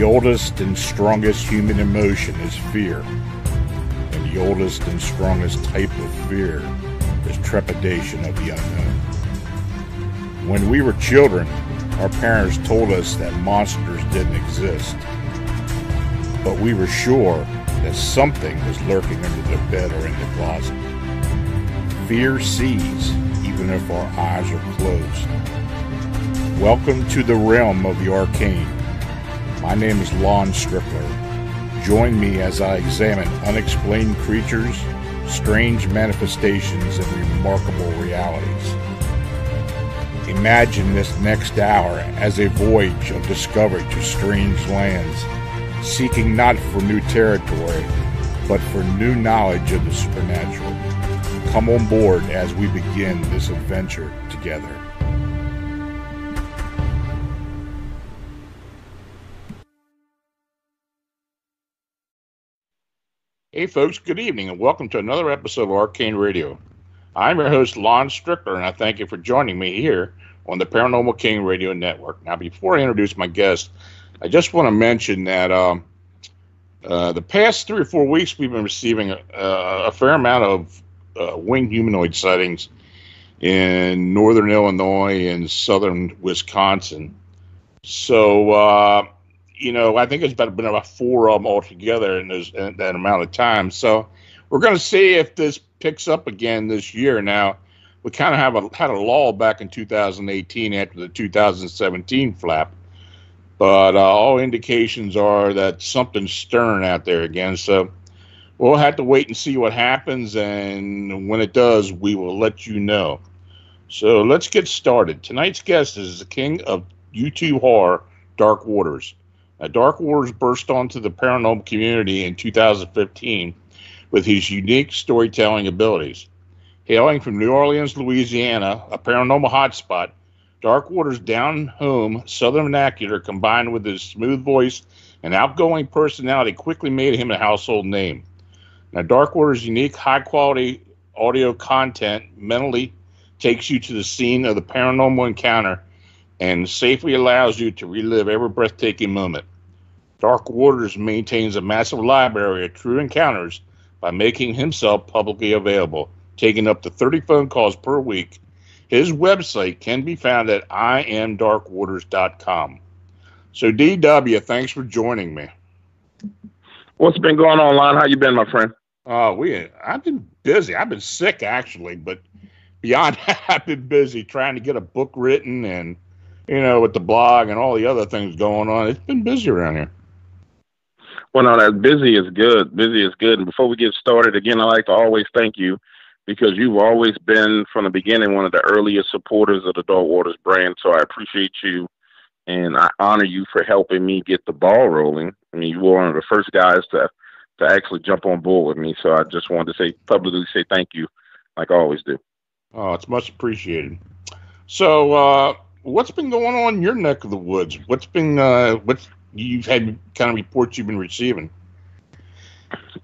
The oldest and strongest human emotion is fear. And the oldest and strongest type of fear is trepidation of the unknown. When we were children, our parents told us that monsters didn't exist. But we were sure that something was lurking under the bed or in the closet. Fear sees even if our eyes are closed. Welcome to the realm of the arcane. My name is Lon Strickler. Join me as I examine unexplained creatures, strange manifestations, and remarkable realities. Imagine this next hour as a voyage of discovery to strange lands, seeking not for new territory, but for new knowledge of the supernatural. Come on board as we begin this adventure together. Hey, folks, good evening, and welcome to another episode of Arcane Radio. I'm your host, Lon Strickler, and I thank you for joining me here on the Paranormal King Radio Network. Now, before I introduce my guest, I just want to mention that um, uh, the past three or four weeks we've been receiving a, a fair amount of uh, winged humanoid sightings in northern Illinois and southern Wisconsin. So, uh, you know, I think it's been about four of them altogether in, in that amount of time. So, we're going to see if this picks up again this year. Now, we kind of have a, had a lull back in 2018 after the 2017 flap, but uh, all indications are that something's stirring out there again. So we'll have to wait and see what happens, and when it does, we will let you know. So let's get started. Tonight's guest is the king of YouTube horror, Dark Waters. Now, Dark Waters burst onto the paranormal community in 2015 with his unique storytelling abilities. Hailing from New Orleans, Louisiana, a paranormal hotspot, Dark Water's down home southern vernacular combined with his smooth voice and outgoing personality quickly made him a household name. Now, Dark Water's unique, high quality audio content mentally takes you to the scene of the paranormal encounter and safely allows you to relive every breathtaking moment. Dark Waters maintains a massive library of true encounters by making himself publicly available taking up to 30 phone calls per week. His website can be found at iamdarkwaters.com. So, DW, thanks for joining me. What's been going on, Lon? How you been, my friend? Uh, we I've been busy. I've been sick actually, but beyond that, I've been busy trying to get a book written and you know with the blog and all the other things going on. It's been busy around here. Well, no, that busy is good. Busy is good. And before we get started, again, I like to always thank you because you've always been from the beginning one of the earliest supporters of the Dark Waters brand. So I appreciate you and I honor you for helping me get the ball rolling. I mean, you were one of the first guys to to actually jump on board with me. So I just wanted to say publicly say thank you, like I always do. Oh, it's much appreciated. So, uh, what's been going on in your neck of the woods? What's been uh, what's you've had kind of reports you've been receiving?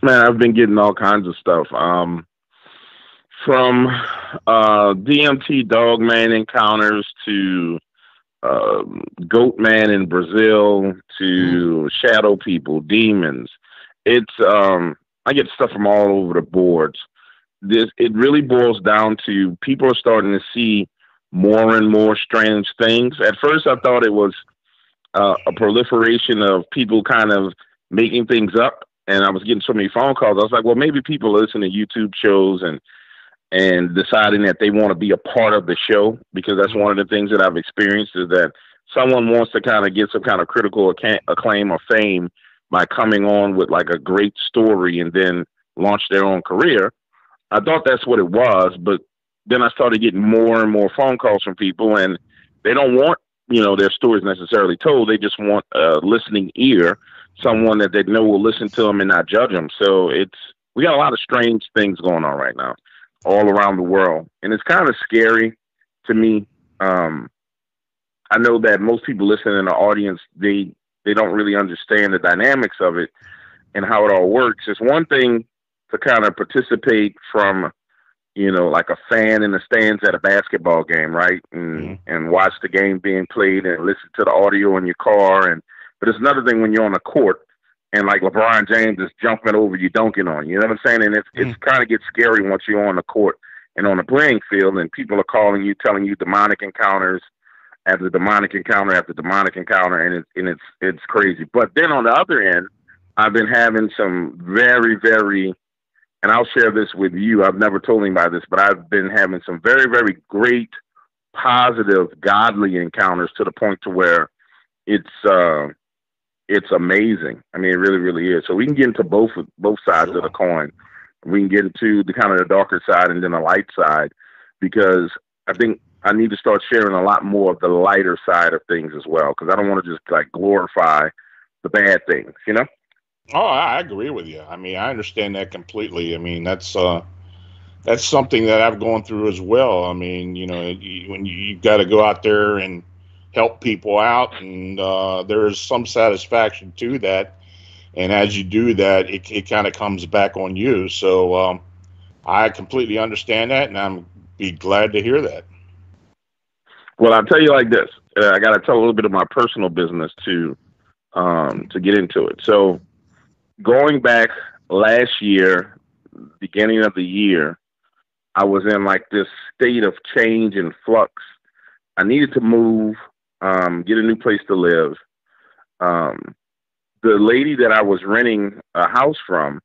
Man, I've been getting all kinds of stuff. Um, from uh, DMT Dogman encounters to uh, Goat Man in Brazil to Shadow People, demons. It's um, I get stuff from all over the boards. This it really boils down to people are starting to see more and more strange things. At first, I thought it was uh, a proliferation of people kind of making things up, and I was getting so many phone calls. I was like, well, maybe people listen to YouTube shows and and deciding that they want to be a part of the show because that's one of the things that I've experienced is that someone wants to kind of get some kind of critical acclaim or fame by coming on with like a great story and then launch their own career. I thought that's what it was, but then I started getting more and more phone calls from people and they don't want, you know, their stories necessarily told. They just want a listening ear, someone that they know will listen to them and not judge them. So it's, we got a lot of strange things going on right now all around the world. And it's kind of scary to me. Um, I know that most people listening in the audience, they, they don't really understand the dynamics of it and how it all works. It's one thing to kind of participate from, you know, like a fan in the stands at a basketball game, right? And, mm-hmm. and watch the game being played and listen to the audio in your car and But it's another thing when you're on the court and like LeBron James is jumping over you, dunking on you. You know what I'm saying? And it's mm. it's kind of gets scary once you're on the court and on the playing field, and people are calling you, telling you demonic encounters after demonic encounter after demonic encounter, and it's and it's it's crazy. But then on the other end, I've been having some very very, and I'll share this with you. I've never told anybody this, but I've been having some very very great, positive, godly encounters to the point to where it's. uh it's amazing. I mean, it really, really is. So we can get into both both sides of the coin. We can get into the kind of the darker side and then the light side, because I think I need to start sharing a lot more of the lighter side of things as well. Because I don't want to just like glorify the bad things, you know. Oh, I agree with you. I mean, I understand that completely. I mean, that's uh, that's something that I've gone through as well. I mean, you know, you, when you, you got to go out there and help people out, and uh, there is some satisfaction to that. And as you do that, it, it kind of comes back on you. So um, I completely understand that, and I'm be glad to hear that. Well, I'll tell you like this. Uh, I got to tell a little bit of my personal business to um, to get into it. So, going back last year, beginning of the year, I was in like this state of change and flux. I needed to move um, get a new place to live. Um, the lady that I was renting a house from,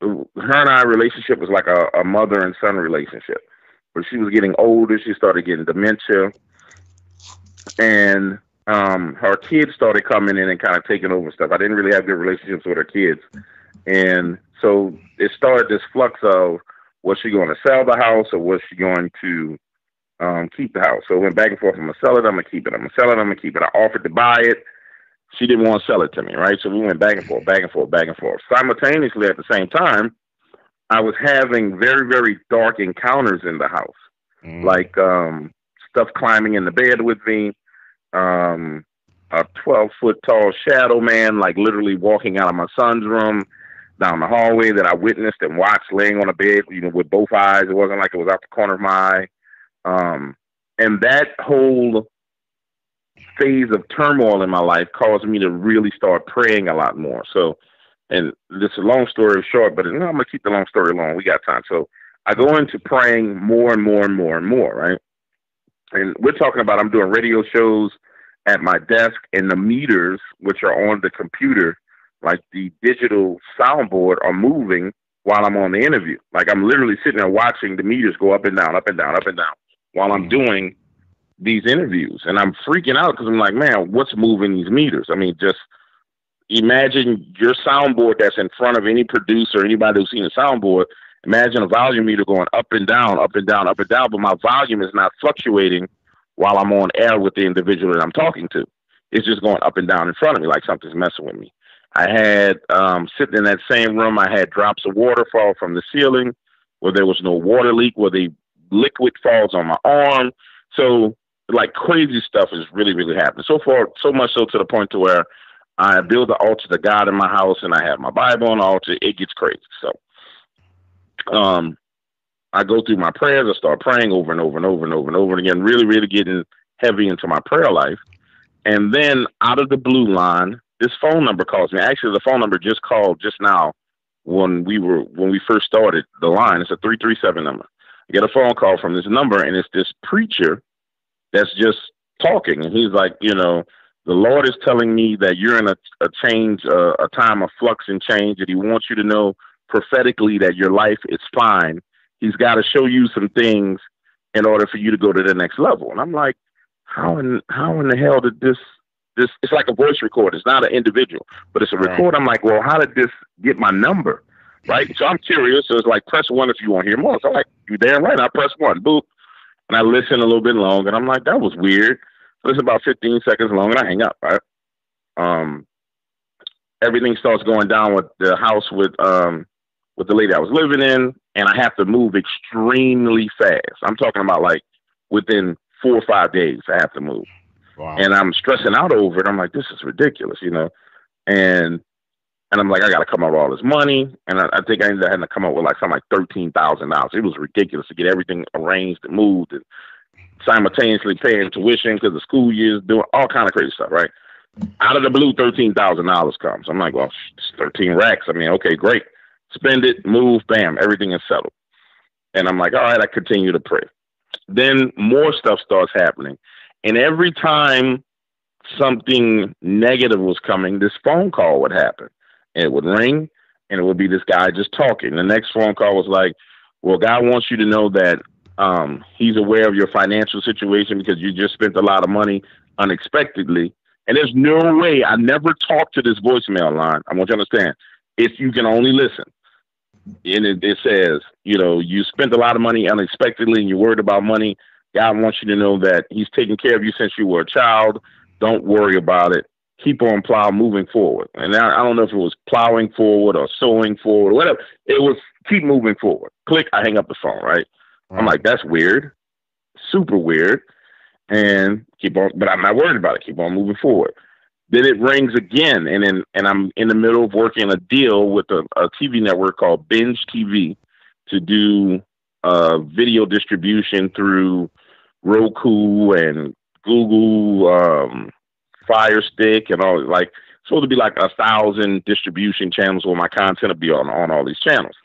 her and I relationship was like a, a mother and son relationship. But she was getting older, she started getting dementia, and um, her kids started coming in and kind of taking over stuff. I didn't really have good relationships with her kids, and so it started this flux of was she going to sell the house or was she going to um, keep the house. So it went back and forth. I'm gonna sell it. I'm gonna keep it. I'm gonna sell it. I'm gonna keep it. I offered to buy it. She didn't want to sell it to me, right? So we went back and forth, back and forth, back and forth. Simultaneously, at the same time, I was having very, very dark encounters in the house, mm. like um, stuff climbing in the bed with me, um, a 12 foot tall shadow man, like literally walking out of my son's room down the hallway that I witnessed and watched laying on a bed, you know, with both eyes. It wasn't like it was out the corner of my eye. Um, and that whole phase of turmoil in my life caused me to really start praying a lot more. So, and this is a long story short, but I'm gonna keep the long story long. We got time. So I go into praying more and more and more and more, right? And we're talking about I'm doing radio shows at my desk, and the meters, which are on the computer, like the digital soundboard, are moving while I'm on the interview. Like I'm literally sitting there watching the meters go up and down, up and down, up and down while I'm mm. doing these interviews. And I'm freaking out because I'm like, man, what's moving these meters? I mean, just imagine your soundboard that's in front of any producer, anybody who's seen a soundboard. Imagine a volume meter going up and down, up and down, up and down, but my volume is not fluctuating while I'm on air with the individual that I'm talking to. It's just going up and down in front of me like something's messing with me. I had um, sitting in that same room, I had drops of water fall from the ceiling where there was no water leak, where the liquid falls on my arm. So like crazy stuff is really, really happening. So far, so much so to the point to where I build the altar to God in my house and I have my Bible on the altar. It gets crazy. So um I go through my prayers, I start praying over and over and over and over and over again, really, really getting heavy into my prayer life. And then out of the blue Lon, this phone number calls me. Actually, the phone number just called just now when we were when we first started the line. It's a three three seven number. I get a phone call from this number, and it's this preacher that's just talking, and he's like, you know, the Lord is telling me that you're in a, a change, uh, a time of flux and change, that He wants you to know prophetically that your life is fine. He's got to show you some things in order for you to go to the next level. And I'm like, how in how in the hell did this this? It's like a voice record. It's not an individual, but it's a record. I'm like, well, how did this get my number? right? So I'm curious. So it's like press one if you want to hear more. So I'm like, you damn right. I press one, boop, and I listen a little bit longer. And I'm like, that was weird. So it's about 15 seconds long, and I hang up. Right. Um, everything starts going down with the house with um with the lady I was living in, and I have to move extremely fast. I'm talking about like within four or five days, I have to move. Wow. And I'm stressing out over it. I'm like, this is ridiculous, you know. And and I'm like, I got to come up with all this money. And I, I think I ended up having to come up with like something like $13,000. It was ridiculous to get everything arranged and moved and simultaneously paying tuition because the school year's doing all kind of crazy stuff, right? Out of the blue, thirteen thousand dollars comes. I'm like, well, it's thirteen racks. I mean, okay, great. Spend it, move, bam, everything is settled. And I'm like, all right, I continue to pray. Then more stuff starts happening. And every time something negative was coming, this phone call would happen. And it would ring and it would be this guy just talking. The next phone call was like, Well, God wants you to know that um, he's aware of your financial situation because you just spent a lot of money unexpectedly. And there's no way I never talked to this voicemail line. I want you to understand. If you can only listen. And it, it says, you know, you spent a lot of money unexpectedly and you're worried about money. God wants you to know that He's taken care of you since you were a child. Don't worry about it. Keep on plow moving forward. And I, I don't know if it was plowing forward or sowing forward or whatever. It was keep moving forward. Click, I hang up the phone, right? right? I'm like, that's weird. Super weird. And keep on, but I'm not worried about it. Keep on moving forward. Then it rings again, and then and I'm in the middle of working a deal with a, a TV network called Binge TV to do uh, video distribution through Roku and Google um, Fire Stick and all like supposed to be like a thousand distribution channels where my content will be on on all these channels.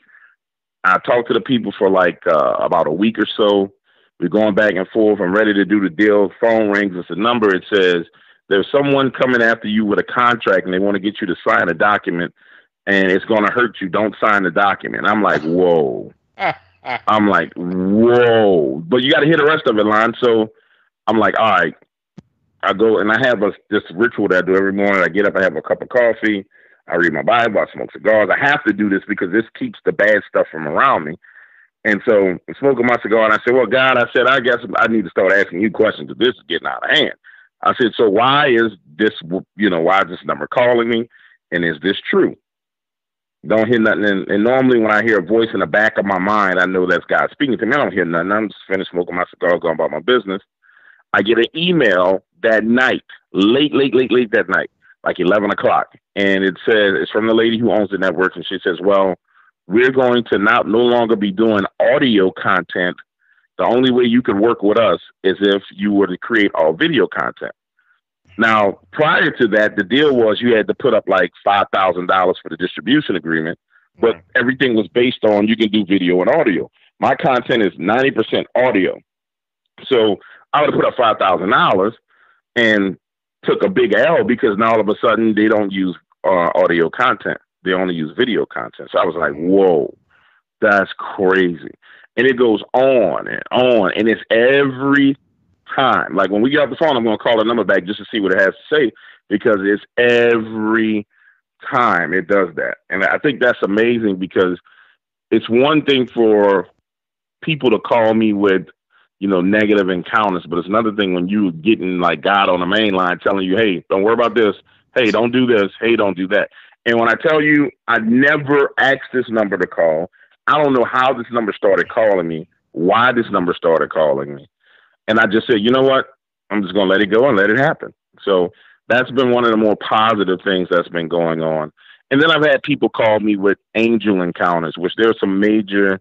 I talked to the people for like uh, about a week or so. We're going back and forth. I'm ready to do the deal. Phone rings. It's a number. It says there's someone coming after you with a contract and they want to get you to sign a document and it's going to hurt you. Don't sign the document. I'm like, whoa. I'm like, whoa. But you got to hear the rest of it, Lon. So I'm like, all right. I go and I have a this ritual that I do every morning. I get up, I have a cup of coffee, I read my Bible, I smoke cigars. I have to do this because this keeps the bad stuff from around me. And so I'm smoking my cigar, and I said, "Well, God, I said, I guess I need to start asking you questions because this is getting out of hand." I said, "So why is this, you know, why is this number calling me, and is this true?" Don't hear nothing. And, and, normally, when I hear a voice in the back of my mind, I know that's God speaking to me. I don't hear nothing. I'm just finished smoking my cigar, going about my business. I get an email that night, late, late, late, late that night, like 11 o'clock. And it says, it's from the lady who owns the network. And she says, well, we're going to not no longer be doing audio content. The only way you could work with us is if you were to create all video content. Now, prior to that, the deal was you had to put up like five thousand dollars for the distribution agreement, but everything was based on you can do video and audio. My content is ninety percent audio, so I would have put up five thousand dollars and took a big L because now all of a sudden they don't use uh, audio content; they only use video content. So I was like, "Whoa, that's crazy!" And it goes on and on, and it's every time. Like when we get off the phone, I'm going to call the number back just to see what it has to say because it's every time it does that. And I think that's amazing because it's one thing for people to call me with, you know, negative encounters, but it's another thing when you getting like God on the main line telling you, hey, don't worry about this. Hey, don't do this. Hey, don't do that. And when I tell you, I never asked this number to call. I don't know how this number started calling me, why this number started calling me. And I just said, you know what? I'm just going to let it go and let it happen. So that's been one of the more positive things that's been going on. And then I've had people call me with angel encounters, which there are some major,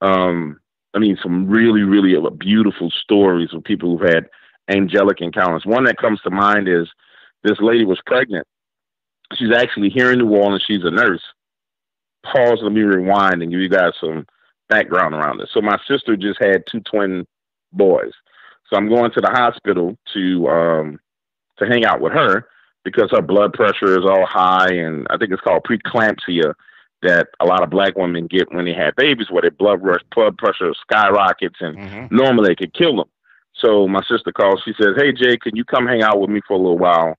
um, I mean, some really, really beautiful stories of people who've had angelic encounters. One that comes to mind is this lady was pregnant. She's actually here in New Orleans. She's a nurse. Pause, let me rewind and give you guys some background around this. So my sister just had two twin boys. So I'm going to the hospital to um, to hang out with her because her blood pressure is all high, and I think it's called preeclampsia that a lot of black women get when they have babies, where their blood rush, blood pressure skyrockets, and mm-hmm. normally it could kill them. So my sister calls. She says, "Hey Jay, can you come hang out with me for a little while?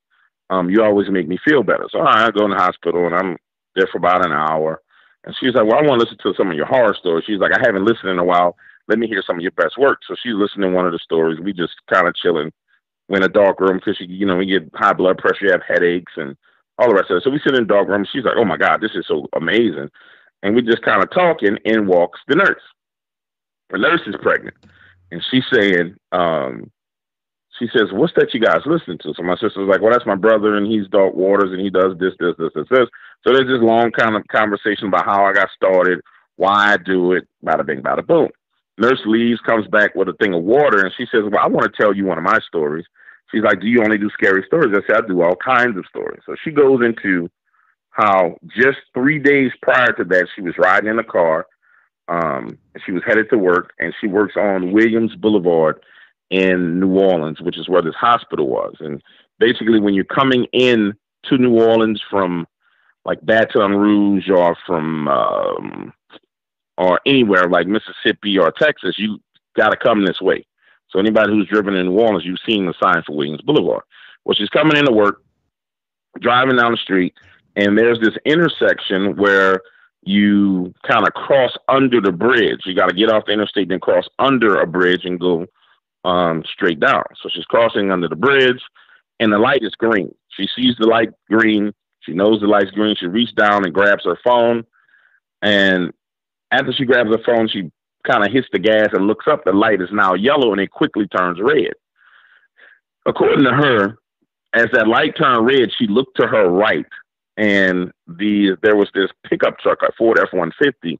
Um, you always make me feel better." So all right, I go in the hospital, and I'm there for about an hour. And she's like, "Well, I want to listen to some of your horror stories." She's like, "I haven't listened in a while let me hear some of your best work. So she's listening to one of the stories. We just kind of chilling. in a dark room because you know we get high blood pressure, you have headaches, and all the rest of it. So we sit in the dark room. She's like, "Oh my God, this is so amazing," and we just kind of talking. And walks the nurse. The nurse is pregnant, and she's saying, um, she says, "What's that you guys listening to?" So my sister's like, "Well, that's my brother, and he's Dark Waters, and he does this, this, this, this, this." So there's this long kind of conversation about how I got started, why I do it, bada bing, bada boom. Nurse leaves, comes back with a thing of water, and she says, Well, I want to tell you one of my stories. She's like, Do you only do scary stories? I said, I do all kinds of stories. So she goes into how just three days prior to that, she was riding in a car. Um, she was headed to work, and she works on Williams Boulevard in New Orleans, which is where this hospital was. And basically, when you're coming in to New Orleans from like Baton Rouge or from um, or anywhere like Mississippi or Texas, you got to come this way. So anybody who's driven in New Orleans, you've seen the sign for Williams Boulevard. Well, she's coming into work, driving down the street, and there's this intersection where you kind of cross under the bridge. You got to get off the interstate, then cross under a bridge and go um, straight down. So she's crossing under the bridge, and the light is green. She sees the light green. She knows the light's green. She reaches down and grabs her phone, and after she grabs her phone, she kind of hits the gas and looks up. The light is now yellow, and it quickly turns red. According to her, as that light turned red, she looked to her right, and the there was this pickup truck, a Ford F one fifty,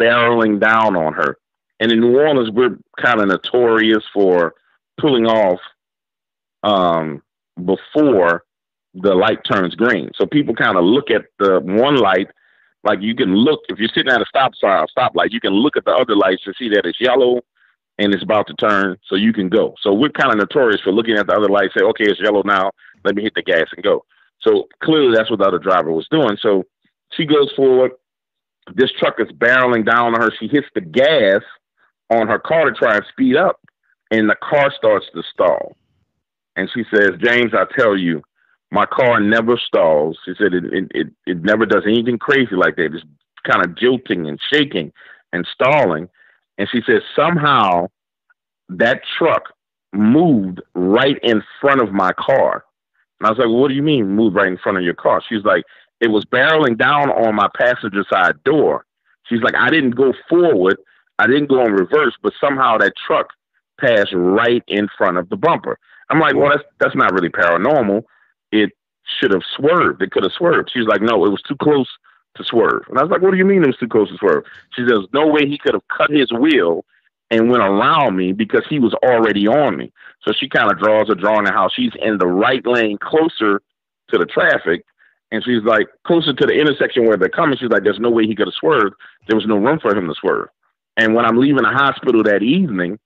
barreling down on her. And in New Orleans, we're kind of notorious for pulling off um, before the light turns green. So people kind of look at the one light, like you can look if you're sitting at a stop sign, stoplight, you can look at the other lights to see that it's yellow and it's about to turn, so you can go. So we're kind of notorious for looking at the other lights, say, okay, it's yellow now, let me hit the gas and go. So clearly that's what the other driver was doing. So she goes forward. This truck is barreling down on her. She hits the gas on her car to try and speed up, and the car starts to stall. And she says, James, I tell you, my car never stalls. She said it, it, it, it never does anything crazy like that. It's kind of jolting and shaking and stalling. And she says, somehow that truck moved right in front of my car. And I was like, well, what do you mean moved right in front of your car? She's like, it was barreling down on my passenger side door. She's like, I didn't go forward. I didn't go in reverse, but somehow that truck passed right in front of the bumper. I'm like, well, that's that's not really paranormal. It should have swerved. It could have swerved. She's like, no, it was too close to swerve. And I was like, what do you mean it was too close to swerve? She says, no way he could have cut his wheel and went around me because he was already on me. So she kind of draws a drawing of how she's in the right lane closer to the traffic. And she's like closer to the intersection where they're coming. She's like, there's no way he could have swerved. There was no room for him to swerve. And when I'm leaving the hospital that evening,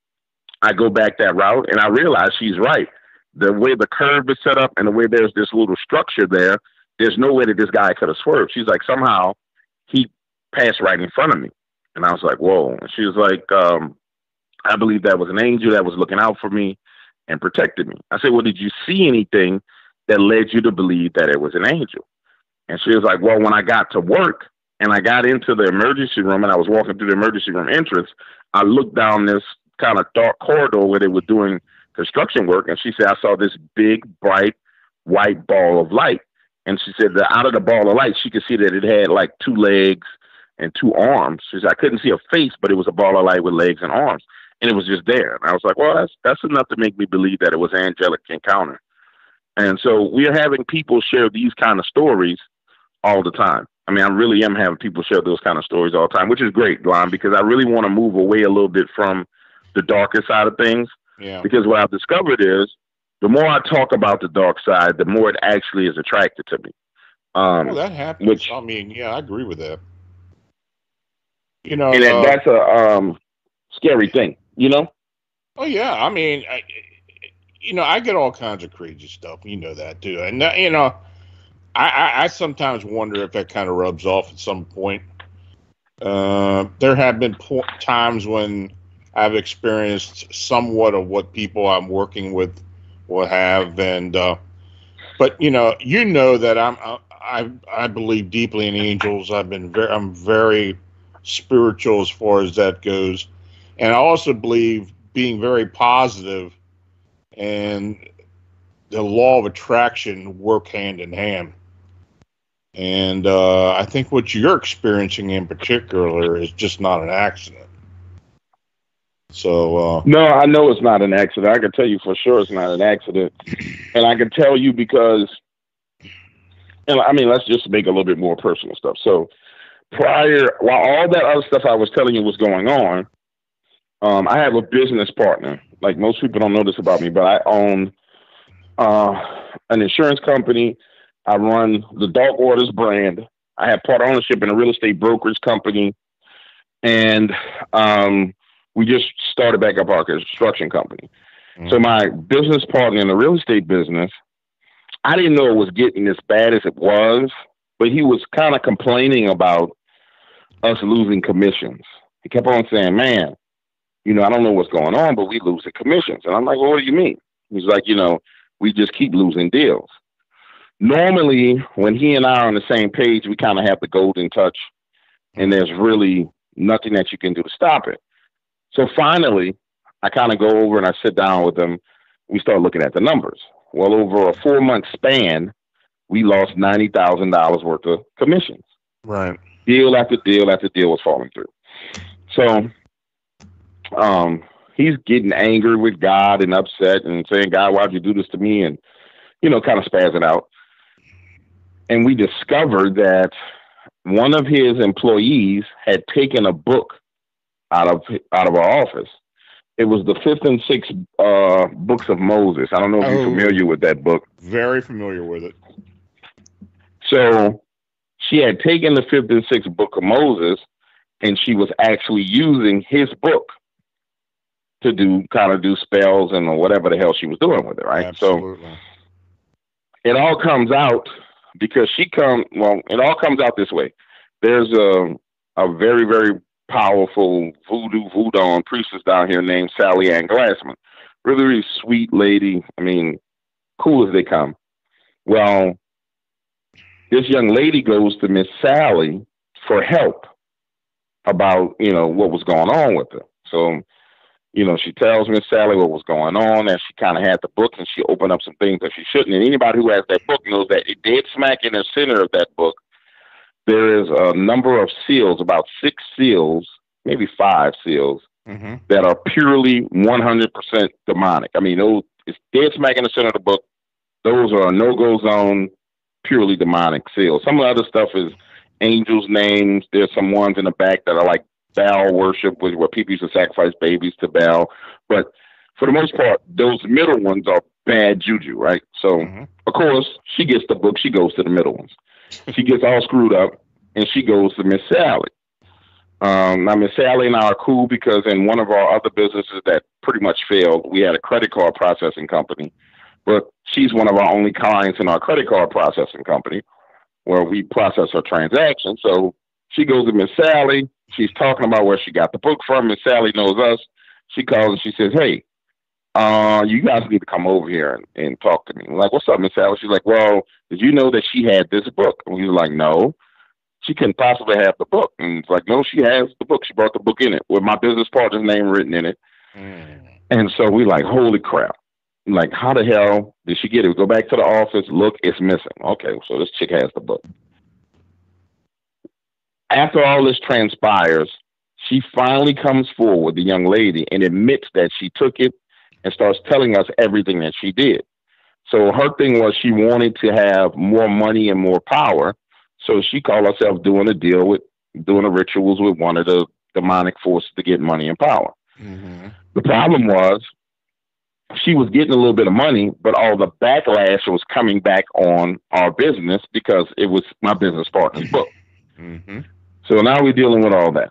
I go back that route and I realize she's right. The way the curve is set up and the way there's this little structure there, there's no way that this guy could have swerved. She's like, somehow he passed right in front of me. And I was like, whoa. And she was like, um, I believe that was an angel that was looking out for me and protected me. I said, well, did you see anything that led you to believe that it was an angel? And she was like, well, when I got to work, and I got into the emergency room and I was walking through the emergency room entrance, I looked down this kind of dark corridor where they were doing construction work, and she said I saw this big, bright, white ball of light. And she said that out of the ball of light, she could see that it had like two legs and two arms. She said I couldn't see a face, but it was a ball of light with legs and arms, and it was just there. And I was like, well, that's that's enough to make me believe that it was angelic encounter. And so we are having people share these kind of stories all the time. I mean, I really am having people share those kind of stories all the time, which is great, Lon, because I really want to move away a little bit from the darker side of things. Yeah. Because what I've discovered is the more I talk about the dark side, the more it actually is attracted to me. Um, well, that happens. Which, I mean, yeah, I agree with that. You know, and uh, that's a um, scary thing. You know. Oh yeah, I mean, I, you know, I get all kinds of crazy stuff. You know that too, and you know I, I, I sometimes wonder if that kind of rubs off at some point. Uh, there have been po- times when I've experienced somewhat of what people I'm working with will have, and uh, but you know, you know that I'm I I believe deeply in angels. I've been very I'm very spiritual as far as that goes, and I also believe being very positive and the law of attraction work hand in hand. And uh, I think what you're experiencing in particular is just not an accident. So uh, no, I know it's not an accident. I can tell you for sure it's not an accident, and I can tell you because, and I mean, let's just make a little bit more personal stuff. So prior, while all that other stuff I was telling you was going on, um, I have a business partner. Like most people don't know this about me, but I own uh, an insurance company. I run the Dark Waters brand. I have part ownership in a real estate brokerage company, and um, we just started back up our construction company. Mm-hmm. So my business partner in the real estate business, I didn't know it was getting as bad as it was, but he was kind of complaining about us losing commissions. He kept on saying, "Man, you know, I don't know what's going on, but we losing commissions." And I'm like, "Well, what do you mean?" He's like, "You know, we just keep losing deals." Normally, when he and I are on the same page, we kind of have the golden touch, and there's really nothing that you can do to stop it. So finally, I kind of go over and I sit down with them. We start looking at the numbers. Well, over a four month span, we lost ninety thousand dollars worth of commissions. Right. Deal after deal after deal was falling through. So, um, he's getting angry with God and upset and saying, "God, why'd you do this to me?" And you know, kind of spazzing out. And we discovered that one of his employees had taken a book out of out of our office. It was the fifth and sixth uh, books of Moses. I don't know if oh, you're familiar with that book. Very familiar with it. So she had taken the fifth and sixth book of Moses, and she was actually using his book to do kind of do spells and whatever the hell she was doing with it, right? Absolutely. So it all comes out because she come well, it all comes out this way. There's a a very, very powerful voodoo voodoo priestess down here named Sally Ann Glassman. Really, really sweet lady. I mean, cool as they come. Well, this young lady goes to Miss Sally for help about, you know, what was going on with her. So, you know, she tells Miss Sally what was going on, and she kind of had the book, and she opened up some things that she shouldn't. And anybody who has that book knows that it did smack in the center of that book there is a number of seals, about six seals, maybe five seals, mm-hmm. that are purely 100% demonic. I mean, those it's dead smack in the center of the book. Those are a no-go zone, purely demonic seals. Some of the other stuff is angels' names. There's some ones in the back that are like Baal worship, where people used to sacrifice babies to Baal. But for the most part, those middle ones are bad juju, right? So, mm-hmm. of course, she gets the book. She goes to the middle ones she gets all screwed up and she goes to Miss Sally. Um, now, Miss Sally and I are cool because in one of our other businesses that pretty much failed, we had a credit card processing company. But she's one of our only clients in our credit card processing company where we process her transactions. So she goes to Miss Sally. She's talking about where she got the book from. Miss Sally knows us. She calls and she says, Hey, uh, you guys need to come over here and, and talk to me. I'm like, what's up, Miss Sally? She's like, well, did you know that she had this book? And we were like, no, she couldn't possibly have the book. And it's like, no, she has the book. She brought the book in it with my business partner's name written in it. Mm. And so we like, holy crap. like, how the hell did she get it? We go back to the office, look, it's missing. Okay, so this chick has the book. After all this transpires, she finally comes forward, the young lady, and admits that she took it and starts telling us everything that she did. So her thing was she wanted to have more money and more power. So she called herself doing a deal with doing the rituals with one of the demonic forces to get money and power. Mm-hmm. The problem was she was getting a little bit of money, but all the backlash was coming back on our business because it was my business partner's book. Mm-hmm. So now we're dealing with all that.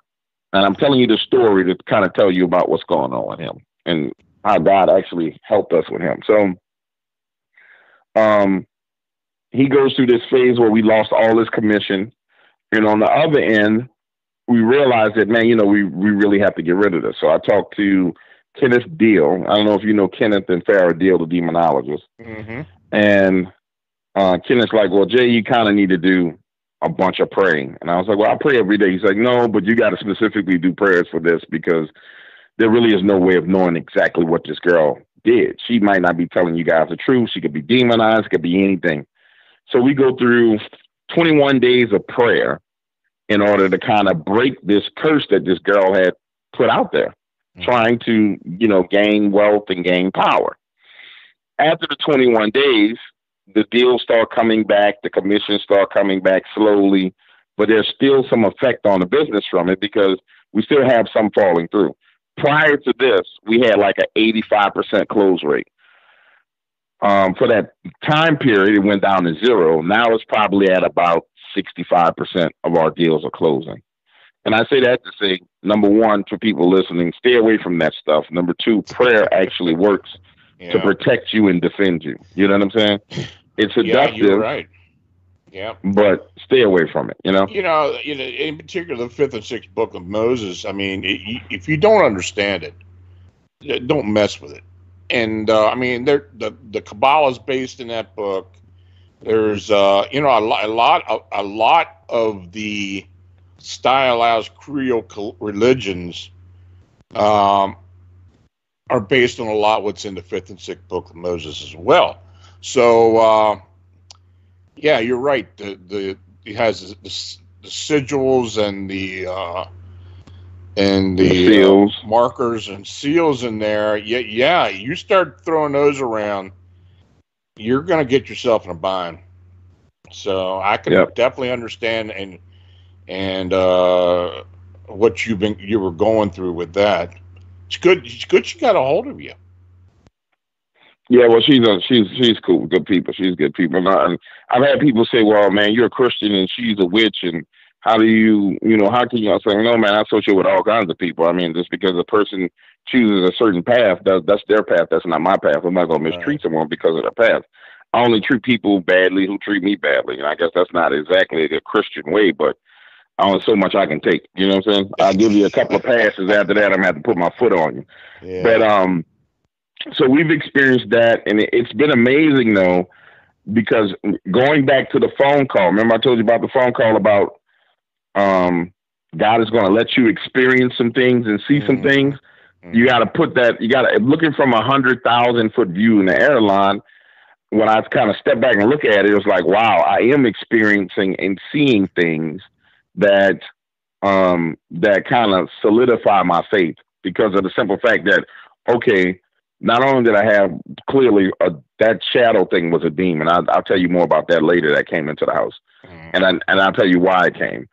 And I'm telling you the story to kind of tell you about what's going on with him. And how God actually helped us with him. So um, he goes through this phase where we lost all his commission. And on the other end, we realized that, man, you know, we, we really have to get rid of this. So I talked to Kenneth Deal. I don't know if you know Kenneth and Farah Deal, the demonologist. Mm-hmm. And uh, Kenneth's like, well, Jay, you kind of need to do a bunch of praying. And I was like, well, I pray every day. He's like, no, but you got to specifically do prayers for this because there really is no way of knowing exactly what this girl did. She might not be telling you guys the truth. She could be demonized, could be anything. So we go through 21 days of prayer in order to kind of break this curse that this girl had put out there, mm-hmm. trying to, you know, gain wealth and gain power. After the 21 days, the deals start coming back, the commissions start coming back slowly, but there's still some effect on the business from it because we still have some falling through prior to this, we had like an 85% close rate. um, for that time period, it went down to zero. Now it's probably at about 65% of our deals are closing. And I say that to say, number one, for people listening, stay away from that stuff. Number two, prayer actually works yeah. to protect you and defend you. You know what I'm saying? It's seductive. Yeah, you're right. Yeah. But stay away from it, you know? You know, you know, in particular, the fifth and sixth book of Moses, I mean, it, if you don't understand it, don't mess with it. And, uh, I mean, the, the Kabbalah is based in that book. There's, uh, you know, a, lot, a lot, a, a lot of the stylized Creole religions um, are based on a lot what's in the fifth and sixth book of Moses as well. So, uh, yeah, you're right. The the it has the, the sigils and the uh, and the, the seals, uh, markers and seals in there. Yeah, yeah. You start throwing those around, you're going to get yourself in a bind. So I can yep. definitely understand and and uh, what you've been you were going through with that. It's good. It's good she got a hold of you. Yeah, well, she's a, she's she's cool, good people. She's good people. And, I, and I've had people say, "Well, man, you're a Christian and she's a witch, and how do you, you know, how can you?" I'm saying, "No, man, I associate with all kinds of people. I mean, just because a person chooses a certain path, that, that's their path. That's not my path. I'm not going to mistreat right. someone because of their path. I only treat people badly who treat me badly, and I guess that's not exactly the Christian way, but I only so much I can take. You know what I'm saying? I'll give you a couple of passes after that. I'm gonna have to put my foot on you. Yeah. But um, so we've experienced that, and it's been amazing though, because going back to the phone call. Remember I told you about the phone call about um, God is going to let you experience some things and see mm-hmm. some things. Mm-hmm. You got to put that. You got to looking from a hundred thousand foot view in the airline. When I kind of step back and look at it, it was like, wow, I am experiencing and seeing things that um, that kind of solidify my faith because of the simple fact that okay, not only did I have clearly a, that shadow thing was a demon. I, will tell you more about that later. That came into the house, mm-hmm. and I, and I'll tell you why it came.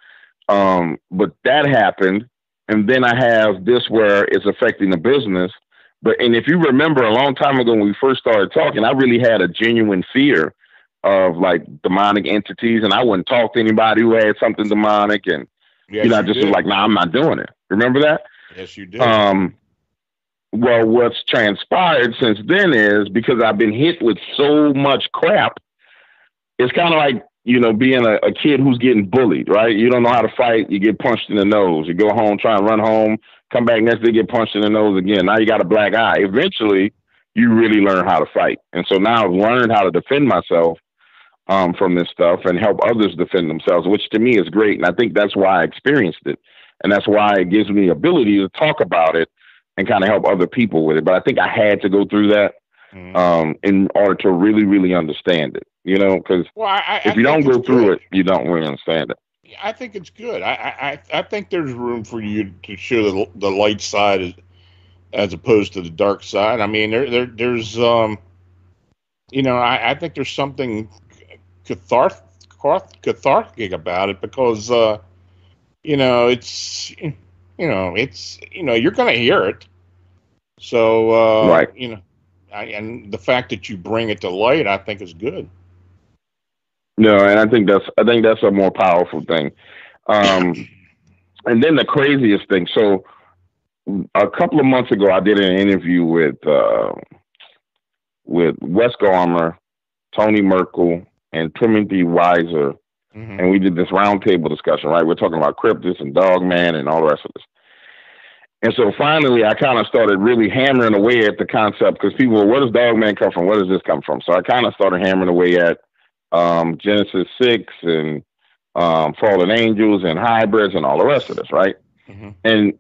Um, but that happened, and then I have this where it's affecting the business. But and if you remember a long time ago when we first started talking, I really had a genuine fear of like demonic entities, and I wouldn't talk to anybody who had something demonic, and yes, you know, I just was like, "Nah, I'm not doing it." Remember that? Yes, you did. Um, well, what's transpired since then is because I've been hit with so much crap. It's kind of like you know being a, a kid who's getting bullied, right? You don't know how to fight, you get punched in the nose. You go home, try and run home, come back next day, get punched in the nose again. Now you got a black eye. Eventually, you really learn how to fight, and so now I've learned how to defend myself um, from this stuff and help others defend themselves, which to me is great. And I think that's why I experienced it. And that's why it gives me the ability to talk about it and kind of help other people with it. But I think I had to go through that mm-hmm. um, in order to really, really understand it. You know, because well, if you don't go through good. it, you don't really understand it. I think it's good. I, I I think there's room for you to show the the light side as, as opposed to the dark side. I mean, there there there's um, you know, I, I think there's something cathartic, cathartic about it because uh, you know it's you know it's you know you're going to hear it. So uh, right, you know, I, and the fact that you bring it to light, I think is good. No, and I think that's I think that's a more powerful thing. Um, and then the craziest thing. So a couple of months ago, I did an interview with uh, with Wes Germer, Tony Merkel, and Timothy Weiser, mm-hmm. and we did this roundtable discussion. Right, we're talking about Kryptos and Dogman and all the rest of this. And so finally, I kind of started really hammering away at the concept because people, were, where does Dogman come from? Where does this come from? So I kind of started hammering away at um, Genesis six and um, fallen angels and hybrids and all the rest of this, right? Mm-hmm. And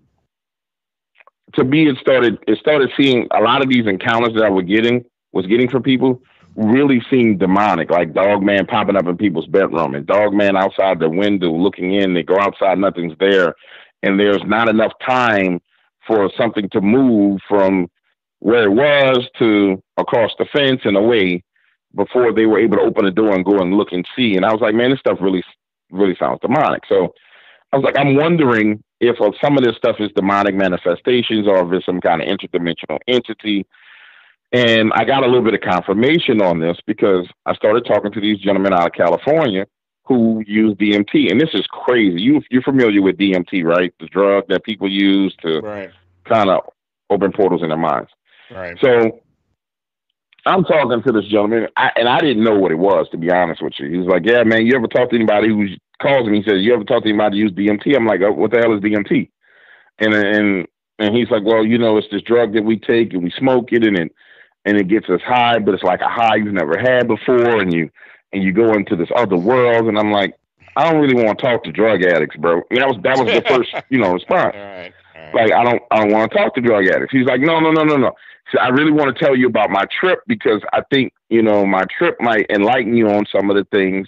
to me, it started it started seeing a lot of these encounters that I was getting was getting from people really seem demonic, like Dog Man popping up in people's bedroom and Dog Man outside the window looking in. They go outside, nothing's there, and there's not enough time for something to move from where it was to across the fence and away before they were able to open the door and go and look and see. And I was like, man, this stuff really, really sounds demonic. So I was like, I'm wondering if some of this stuff is demonic manifestations or if it's some kind of interdimensional entity And I got a little bit of confirmation on this because I started talking to these gentlemen out of California who use DMT. And this is crazy. You, you're familiar with DMT, right? The drug that people use to right. kind of open portals in their minds. Right. So I'm talking to this gentleman, I, and I didn't know what it was, to be honest with you. He was like, Yeah, man, you ever talk to anybody who calls me? He says, You ever talk to anybody who use DMT? I'm like, oh, What the hell is DMT? And, and, and he's like, Well, you know, it's this drug that we take and we smoke it and it, and it gets us high, but it's like a high you've never had before. And you, and you go into this other world. And I'm like, I don't really want to talk to drug addicts, bro. I mean, that was, that was the first, you know, response. All right. All right. Like, I don't, I don't want to talk to drug addicts. He's like, no, no, no, no, no. So I really want to tell you about my trip because I think, you know, my trip might enlighten you on some of the things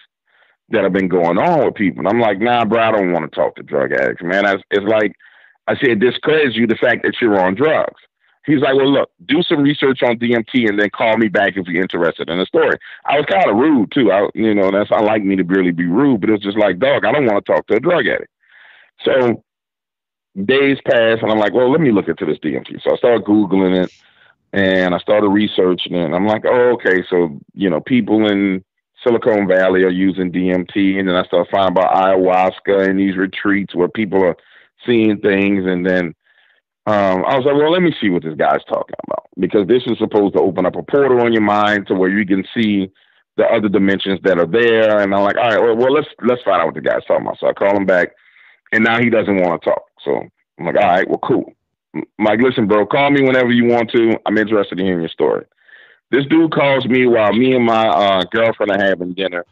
that have been going on with people. And I'm like, nah, bro, I don't want to talk to drug addicts, man. I, it's like, I said, discredits you the fact that you're on drugs. He's like, well, look, do some research on DMT and then call me back if you're interested in the story. I was kind of rude too. I, you know, that's I like me to really be rude, but it's just like, dog, I don't want to talk to a drug addict. So days pass, and I'm like, well, let me look into this DMT. So I started googling it, and I started researching it. And I'm like, oh, okay, so you know, people in Silicon Valley are using DMT, and then I started finding about ayahuasca and these retreats where people are seeing things, and then um, I was like, well, let me see what this guy's talking about because this is supposed to open up a portal in your mind to where you can see the other dimensions that are there. And I'm like, all right, well, well let's let's find out what the guy's talking about. So I call him back, and now he doesn't want to talk. So I'm like, all right, well, cool. I'm like, listen, bro, call me whenever you want to. I'm interested in hearing your story. This dude calls me while me and my uh, girlfriend are having dinner,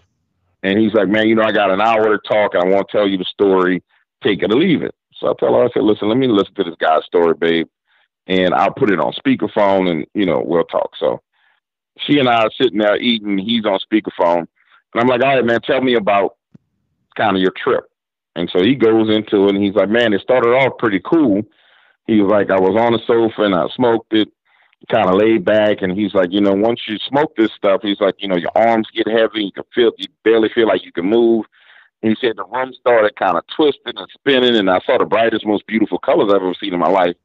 and he's like, man, you know, I got an hour to talk, and I want to tell you the story. Take it or leave it. So I tell her, I said, listen, let me listen to this guy's story, babe, and I'll put it on speakerphone, and you know, we'll talk. So she and I are sitting there eating. He's on speakerphone, and I'm like, all right, man, tell me about kind of your trip. And so he goes into it, and he's like, man, it started off pretty cool. He was like, I was on the sofa and I smoked it, kind of laid back, and he's like, you know, once you smoke this stuff, he's like, you know, your arms get heavy, you can feel, you barely feel like you can move. He said the room started kind of twisting and spinning, and I saw the brightest, most beautiful colors I've ever seen in my life.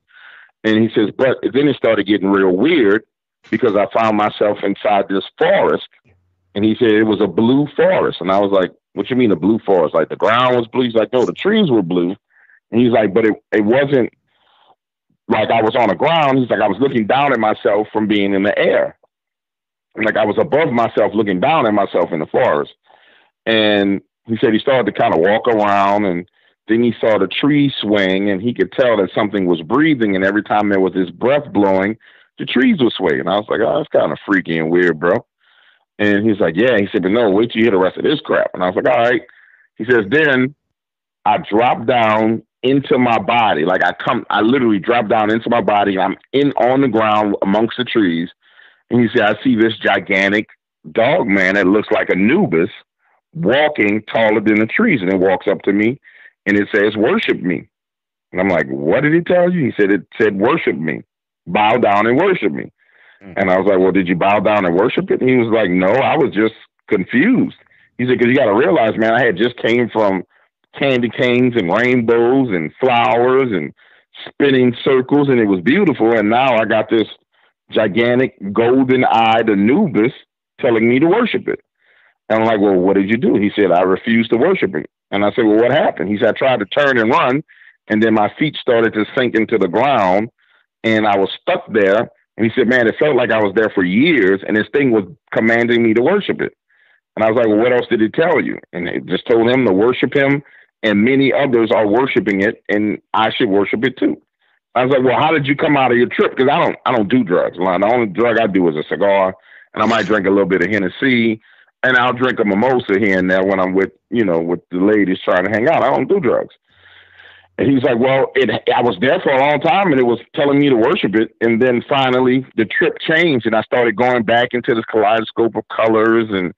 And he says, but then it started getting real weird because I found myself inside this forest. And he said it was a blue forest. And I was like, what you mean a blue forest? Like the ground was blue? He's like, no, the trees were blue. And he's like, but it, it wasn't like I was on the ground. He's like, I was looking down at myself from being in the air. Like I was above myself looking down at myself in the forest. And he said he started to kind of walk around and then he saw the tree swing and he could tell that something was breathing and every time there was his breath blowing, the trees were swaying I was like, oh, that's kind of freaky and weird, bro. And he's like, yeah. He said, but no, wait till you hear the rest of this crap. And I was like, all right. He says, then I drop down into my body. Like I come, I literally drop down into my body. I'm in on the ground amongst the trees. And he said, I see this gigantic dog man that looks like Anubis walking taller than the trees. And it walks up to me and it says, worship me. And I'm like, what did he tell you? He said, it said, worship me, bow down and worship me. Mm-hmm. And I was like, well, did you bow down and worship it? And he was like, no, I was just confused. He said, because you got to realize, man, I had just came from candy canes and rainbows and flowers and spinning circles, and it was beautiful. And now I got this gigantic golden eyed Anubis telling me to worship it. And I'm like, well, what did you do? He said, I refused to worship it. And I said, well, what happened? He said, I tried to turn and run, and then my feet started to sink into the ground, and I was stuck there. And he said, man, it felt like I was there for years, and this thing was commanding me to worship it. And I was like, well, what else did it tell you? And it just told him to worship him, and many others are worshiping it, and I should worship it too. I was like, well, how did you come out of your trip? Because I don't, I don't do drugs. The only drug I do is a cigar, and I might drink a little bit of Hennessy, and I'll drink a mimosa here and there when I'm with, you know, with the ladies trying to hang out. I don't do drugs. And he's like, well, it, I was there for a long time and it was telling me to worship it. And then finally the trip changed and I started going back into this kaleidoscope of colors and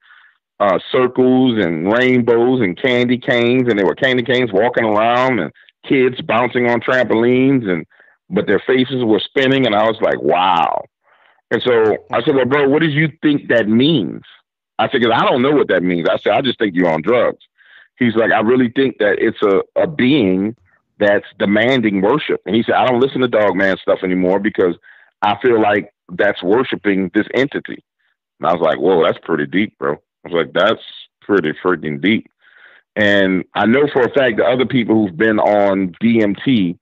uh, circles and rainbows and candy canes. And there were candy canes walking around and kids bouncing on trampolines and, but their faces were spinning. And I was like, wow. And so I said, well, bro, what do you think that means? I said, I don't know what that means. I said, I just think you're on drugs. He's like, I really think that it's a, a being that's demanding worship. And he said, I don't listen to dog man stuff anymore because I feel like that's worshiping this entity. And I was like, whoa, that's pretty deep, bro. I was like, that's pretty freaking deep. And I know for a fact that other people who've been on DMT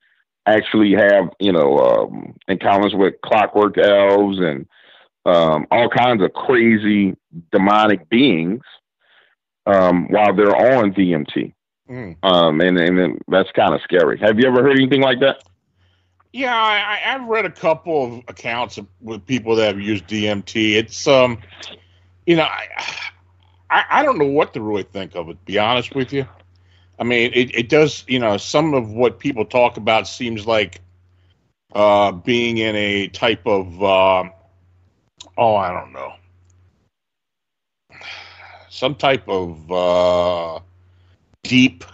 actually have, you know, um, encounters with clockwork elves and um, all kinds of crazy demonic beings um, while they're on DMT. Mm. Um, and, and that's kind of scary. Have you ever heard anything like that? Yeah, I, have read a couple of accounts of, with people that have used DMT. It's, um, you know, I, I, I don't know what to really think of it. To be honest with you, I mean, it, it does. You know, some of what people talk about seems like uh, being in a type of, uh, oh, I don't know, some type of uh, deep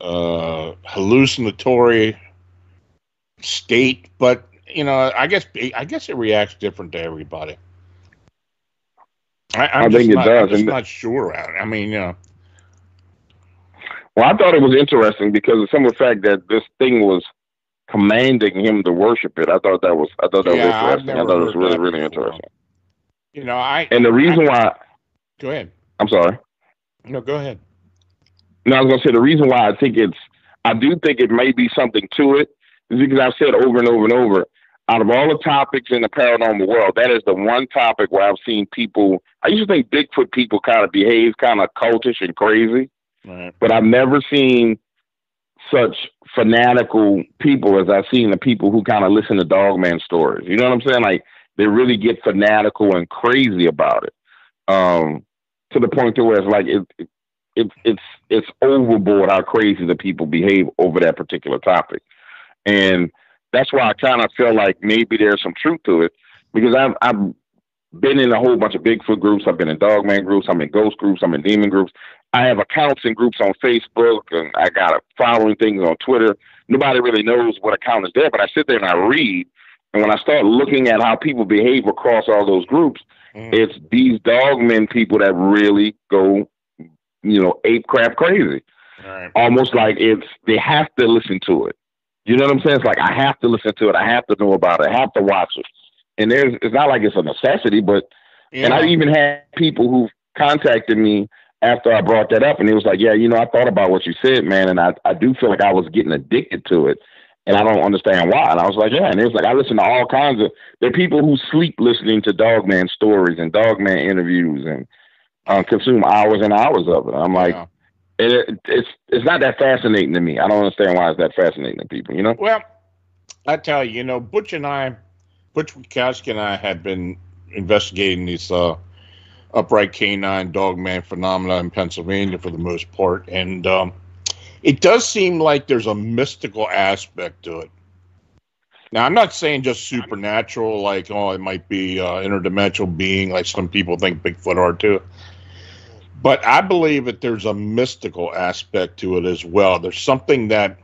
uh, hallucinatory state, but you know, I guess I guess it reacts different to everybody. I, I think it not, does. I'm just not sure. I mean, you know. Well, I thought it was interesting because of some of the fact that this thing was commanding him to worship it. I thought that was I thought that yeah, was interesting. I thought it was really really interesting. You know, I and the reason I, why. Go ahead. I'm sorry. No, go ahead. No, I was gonna say the reason why I think it's I do think it may be something to it is because I've said over and over and over, out of all the topics in the paranormal world, that is the one topic where I've seen people. I used to think Bigfoot people kind of behave kind of cultish and crazy, right. but I've never seen such fanatical people as I've seen the people who kind of listen to Dogman stories. You know what I'm saying? Like they really get fanatical and crazy about it, um, to the point to where it's like it, it, it it's it's overboard how crazy the people behave over that particular topic. And that's why I kind of feel like maybe there's some truth to it because I've, I've been in a whole bunch of Bigfoot groups. I've been in Dogman groups. I'm in ghost groups. I'm in demon groups. I have accounts and groups on Facebook and I got a following things on Twitter. Nobody really knows what account is there, but I sit there and I read. And when I start looking at how people behave across all those groups, mm. it's these dogmen people that really go, you know, ape crap crazy. Right. Almost like it's they have to listen to it. You know what I'm saying? It's like I have to listen to it. I have to know about it. I have to watch it. And there's it's not like it's a necessity, but yeah. and I even had people who contacted me after I brought that up and he was like, Yeah, you know, I thought about what you said, man, and I, I do feel like I was getting addicted to it and I don't understand why. And I was like, Yeah, and it was like I listen to all kinds of there are people who sleep listening to Dogman stories and Dogman interviews and um, consume hours and hours of it. I'm like, yeah it, it's it's not that fascinating to me. I don't understand why it's that fascinating to people. You know. Well, I tell you, you know, Butch and I, Butch Witkowski and I have been investigating these uh, upright canine dogman phenomena in Pennsylvania for the most part, and um, it does seem like there's a mystical aspect to it. Now, I'm not saying just supernatural, like oh, it might be uh, interdimensional being, like some people think Bigfoot are too. But I believe that there's a mystical aspect to it as well. There's something that,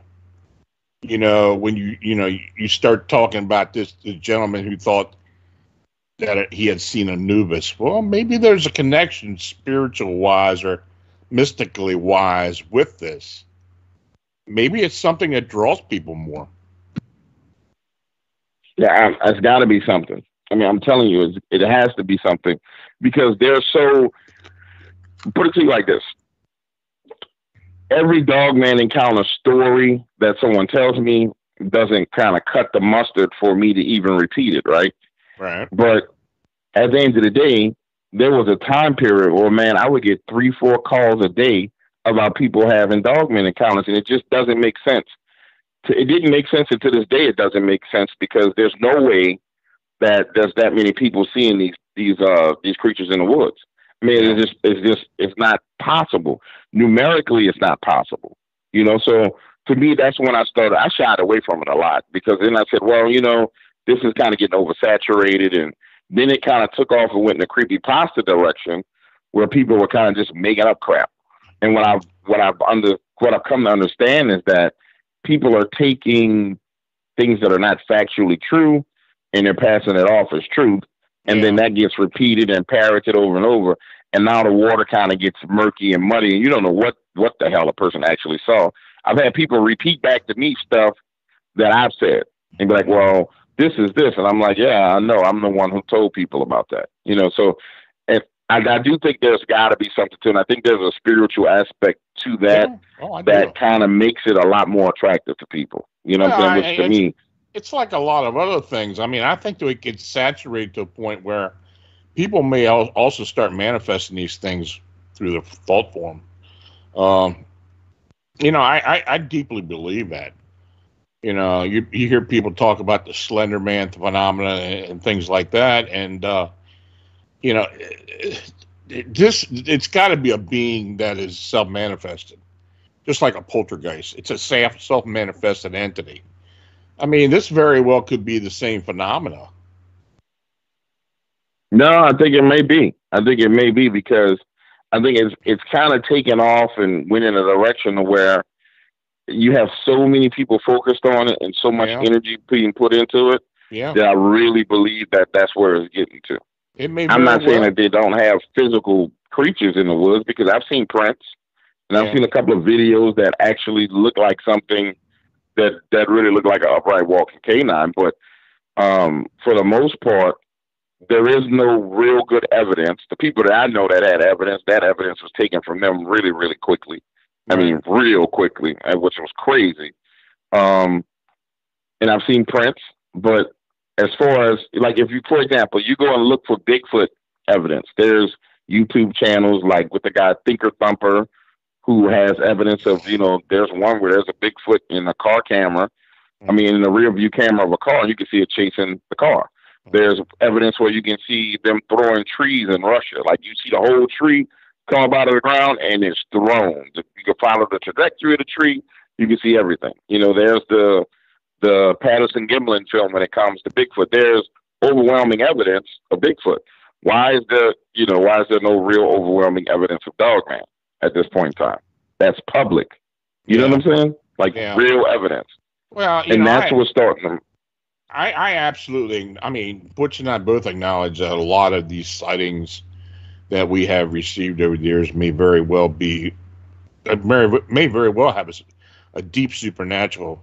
you know, when you you know you start talking about this, the gentleman who thought that he had seen Anubis. Well, maybe there's a connection, spiritual wise or mystically wise, with this. Maybe it's something that draws people more. Yeah, it's got to be something. I mean, I'm telling you, it has to be something because they're so put it to you like this every dogman encounter story that someone tells me doesn't kind of cut the mustard for me to even repeat it, right? Right. But at the end of the day, there was a time period where man, I would get three, four calls a day about people having dogman encounters, and it just doesn't make sense. It didn't make sense, and to this day, it doesn't make sense because there's no way that there's that many people seeing these these uh these creatures in the woods. I mean, it's just it's just it's not possible. Numerically, it's not possible. You know, so to me, that's when I started. I shied away from it a lot because then I said, well, you know, this is kind of getting oversaturated, and then it kind of took off and went in the creepy pasta direction, where people were kind of just making up crap. And what I've what I've under what I've come to understand is that people are taking things that are not factually true and they're passing it off as truth and yeah. then that gets repeated and parroted over and over and now the water kind of gets murky and muddy and you don't know what what the hell a person actually saw i've had people repeat back to me stuff that i've said and be like well this is this, and I'm like, yeah, I know. I'm the one who told people about that. You know, so and I, I do think there's got to be something to it. And I think there's a spiritual aspect to that yeah. oh, that kind of makes it a lot more attractive to people. You know, what I'm saying? Which to me, it's like a lot of other things. I mean, I think that it gets saturated to a point where people may also start manifesting these things through the thought form. Um, you know, I, I, I, deeply believe that. You know, you, you hear people talk about the Slender Man phenomena and, and things like that, and uh, you know, this it's got to be a being that is self manifested, just like a poltergeist. It's a self manifested entity. I mean, this very well could be the same phenomena. No, I think it may be. I think it may be because I think it's it's kind of taken off and went in a direction where you have so many people focused on it and so much yeah. energy being put into it yeah. that I really believe that that's where it's getting to. It may I'm not well. saying that they don't have physical creatures in the woods because I've seen prints and I've seen a couple of videos that actually look like something that that really look like an upright walking canine. But um, for the most part, there is no real good evidence. The people that I know that had evidence, that evidence was taken from them really, really quickly. I mean, real quickly, uh, which was crazy. Um, and I've seen prints, but as far as like if you, for example, you go and look for Bigfoot evidence, there's YouTube channels like with the guy Thinker Thumper, who has evidence of you know there's one where there's a Bigfoot in a car camera. I mm-hmm. mean, in the rear view camera of a car, you can see it chasing the car. Mm-hmm. There's evidence where you can see them throwing trees in Russia. Like you see the whole tree come up out of the ground and it's thrown. You can follow the trajectory of the tree. You can see everything. You know, there's the the Patterson Gimlin film when it comes to Bigfoot. There's overwhelming evidence of Bigfoot. Why is there, you know, why is there no real overwhelming evidence of Dogman at this point in time? That's public. You yeah. know what I'm saying? Like yeah. real evidence. Well, and know, that's I, what's starting them. I, I absolutely, I mean, Butch and I both acknowledge that a lot of these sightings that we have received over the years may very well be, uh, may, may very well have a, a deep supernatural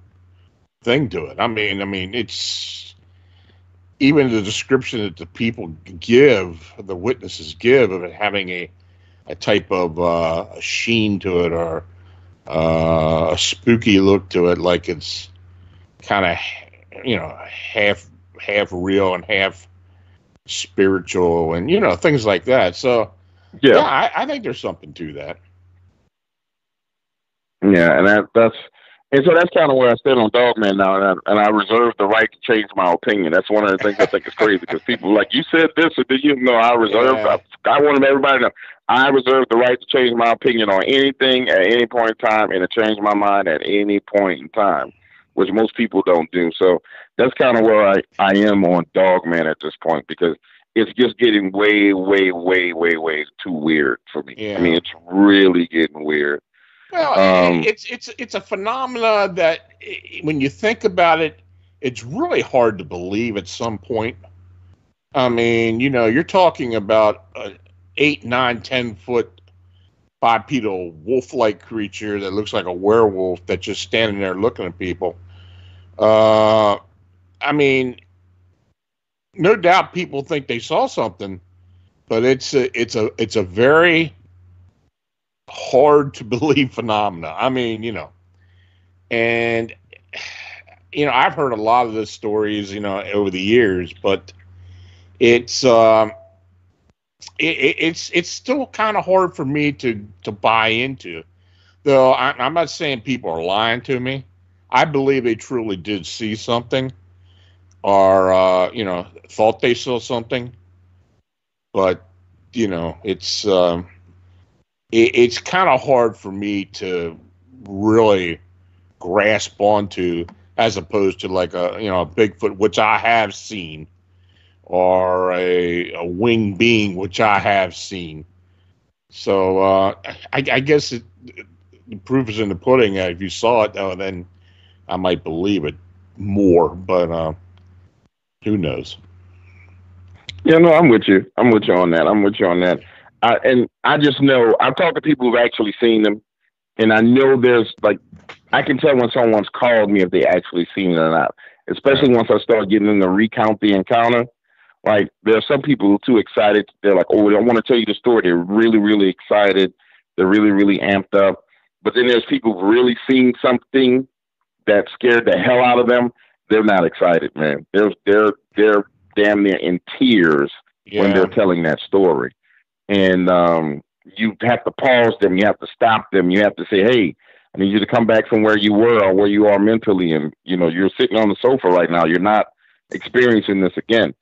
thing to it. I mean, I mean, it's even the description that the people give, the witnesses give of it having a a type of uh, a sheen to it or uh, a spooky look to it, like it's kind of you know half half real and half spiritual, and you know things like that. So yeah, yeah I, I think there's something to that. Yeah, and that that's and so that's kind of where I stand on Dogman now, and I, and I reserve the right to change my opinion. That's one of the things I think is crazy because people like you said this, or did you know I reserve? Yeah. I, I want everybody to know I reserve the right to change my opinion on anything at any point in time, and to change my mind at any point in time, which most people don't do. So that's kind of where I I am on Dogman at this point because it's just getting way, way, way, way, way too weird for me. Yeah. I mean, it's really getting weird. Well, um, it's it's it's a phenomena that when you think about it, it's really hard to believe at some point. I mean, you know, you're talking about a eight, nine, ten foot bipedal wolf-like creature that looks like a werewolf that's just standing there looking at people. Uh, I mean, no doubt people think they saw something, but it's a it's a it's a very hard to believe phenomena. I mean, you know, and you know, I've heard a lot of the stories, you know, over the years, but it's um, it, it's it's still kind of hard for me to to buy into. Though I, I'm not saying people are lying to me. I believe they truly did see something, or uh, you know, thought they saw something, but you know, it's. Um, it, it's kind of hard for me to really grasp onto as opposed to like a you know a Bigfoot, which I have seen, or a, a winged being, which I have seen. So uh, I, I, guess it, the proof is in the pudding. If you saw it, then I might believe it more. But uh, who knows? Yeah, no, I'm with you. I'm with you on that. I'm with you on that. I, and I just know I've talked to people who've actually seen them, and I know there's like I can tell when someone's called me if they actually seen it or not. especially once I start getting in the recount the encounter. Like there are some people who are too excited. They're like, "Oh, I want to tell you the story." They're really, really excited. They're really, really amped up. But then there's people really seeing something that scared the hell out of them. They're not excited, man. They're they're they're damn near in tears yeah. when they're telling that story. And um, you have to pause them. You have to stop them. You have to say, "Hey, I need you to come back from where you were or where you are mentally." And you know, you're sitting on the sofa right now. You're not experiencing this again.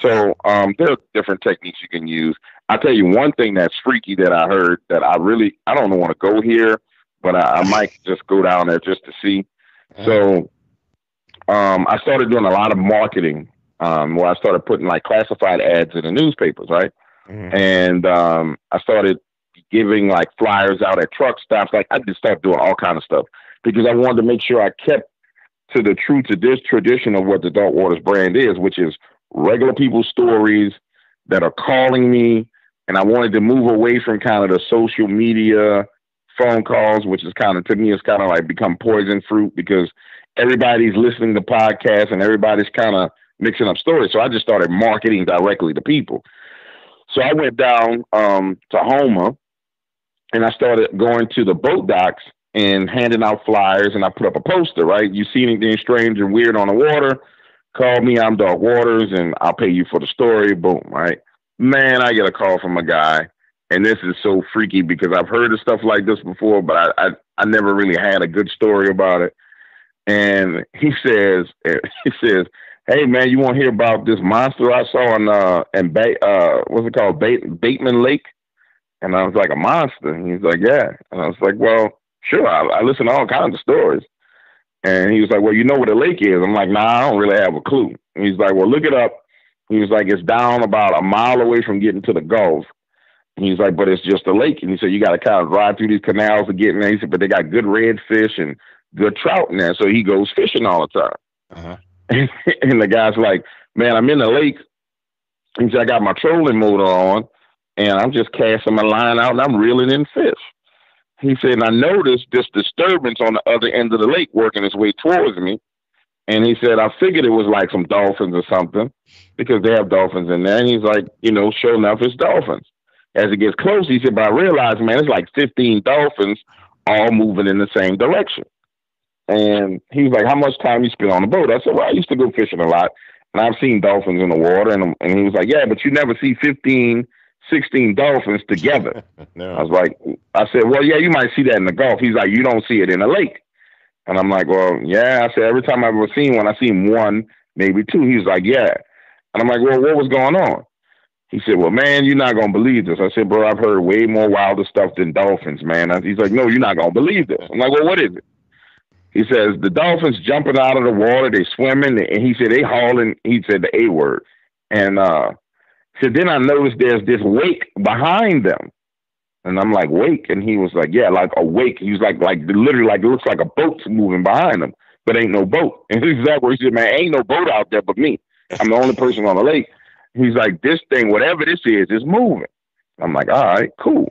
So um, there are different techniques you can use. I'll tell you one thing that's freaky that I heard that I really I don't want to go here, but I, I might just go down there just to see. So um, I started doing a lot of marketing um, where I started putting like classified ads in the newspapers, right? Mm-hmm. And um, I started giving like flyers out at truck stops. Like I just started doing all kind of stuff because I wanted to make sure I kept to the true to this tradition of what the Dark Waters brand is, which is regular people's stories that are calling me. And I wanted to move away from kind of the social media phone calls, which is kind of to me, it's kind of like become poison fruit because everybody's listening to podcasts and everybody's kind of mixing up stories. So I just started marketing directly to people. So I went down um, to Houma and I started going to the boat docks and handing out flyers and I put up a poster, right? You see anything strange and weird on the water, call me, I'm Dark Waters, and I'll pay you for the story. Boom, right? Man, I get a call from a guy, and this is so freaky because I've heard of stuff like this before, but I, I, I never really had a good story about it. And he says, he says, hey man, you want to hear about this monster I saw in uh in ba- uh what's it called Bate- Bateman Lake? And I was like, a monster. And he's like, yeah. And I was like, well, sure. I, I listen to all kinds of stories. And he was like, well, you know what a lake is? I'm like, nah, I don't really have a clue. And he's like, well, look it up. He was like, it's down about a mile away from getting to the Gulf. And he's like, but it's just a lake. And he said, you got to kind of drive through these canals to get in there. He said, but they got good redfish and good trout in there. So he goes fishing all the time. Uh-huh. and the guy's like, man, I'm in the lake. He said, I got my trolling motor on and I'm just casting my line out and I'm reeling in fish. He said, I noticed this disturbance on the other end of the lake working its way towards me. And he said, I figured it was like some dolphins or something because they have dolphins in there. And he's like, you know, sure enough, it's dolphins. As it gets close, he said, but I realized, man, it's like 15 dolphins all moving in the same direction. And he was like, how much time you spend on the boat? I said, well, I used to go fishing a lot and I've seen dolphins in the water. And, and he was like, yeah, but you never see 15 16 dolphins together. no. I was like, I said, well, yeah, you might see that in the Gulf. He's like, you don't see it in the lake. And I'm like, well, yeah. I said, every time I've ever seen one, I've seen one, maybe two. He's like, yeah. And I'm like, well, what was going on? He said, well, man, you're not going to believe this. I said, bro, I've heard way more wilder stuff than dolphins, man. He's like, no, you're not going to believe this. I'm like, well, what is it? He says, the dolphins jumping out of the water, they swimming, and he said, they hauling, he said the A word. And uh, so then I noticed there's this wake behind them. And I'm like, wake? And he was like, yeah, like a wake. He was like, like literally, like it looks like a boat's moving behind them, but ain't no boat. And he's exactly what he said, man, ain't no boat out there but me. I'm the only person on the lake. He's like, this thing, whatever this is, is moving. I'm like, all right, cool.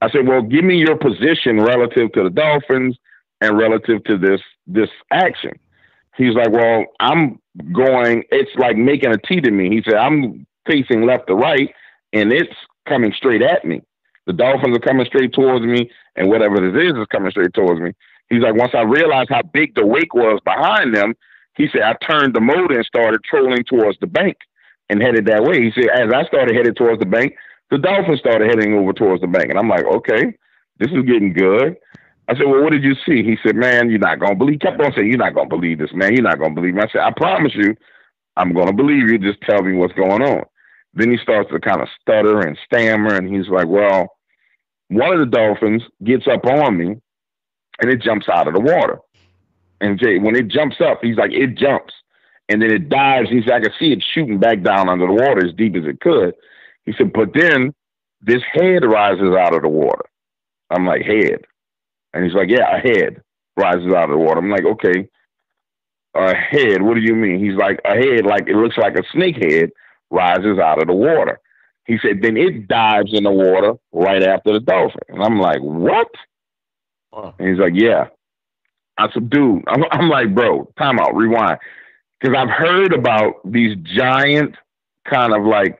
I said, well, give me your position relative to the Dolphins and relative to this this action. He's like, well, I'm going. It's like making a T to me. He said, I'm facing left to right, and it's coming straight at me. The Dolphins are coming straight towards me, and whatever this is is coming straight towards me. He's like, once I realized how big the wake was behind them, he said, I turned the motor and started trolling towards the bank and headed that way. He said, as I started headed towards the bank, the Dolphins started heading over towards the bank. And I'm like, okay, this is getting good. I said, well, what did you see? He said, man, you're not going to believe. He kept on saying, you're not going to believe this, man. You're not going to believe me. I said, I promise you, I'm going to believe you. Just tell me what's going on. Then he starts to kind of stutter and stammer, and he's like, Well, one of the dolphins gets up on me and it jumps out of the water. And Jay, when it jumps up, he's like, It jumps. And then it dives. He said, I could see it shooting back down under the water as deep as it could. He said, But then this head rises out of the water. I'm like, Head. And he's like, Yeah, a head rises out of the water. I'm like, Okay, a head. What do you mean? He's like, A head, like it looks like a snake head rises out of the water. He said, then it dives in the water right after the dolphin. And I'm like, what? And he's like, yeah. I said, dude, I'm, I'm like, bro, time out, rewind. because I've heard about these giant kind of like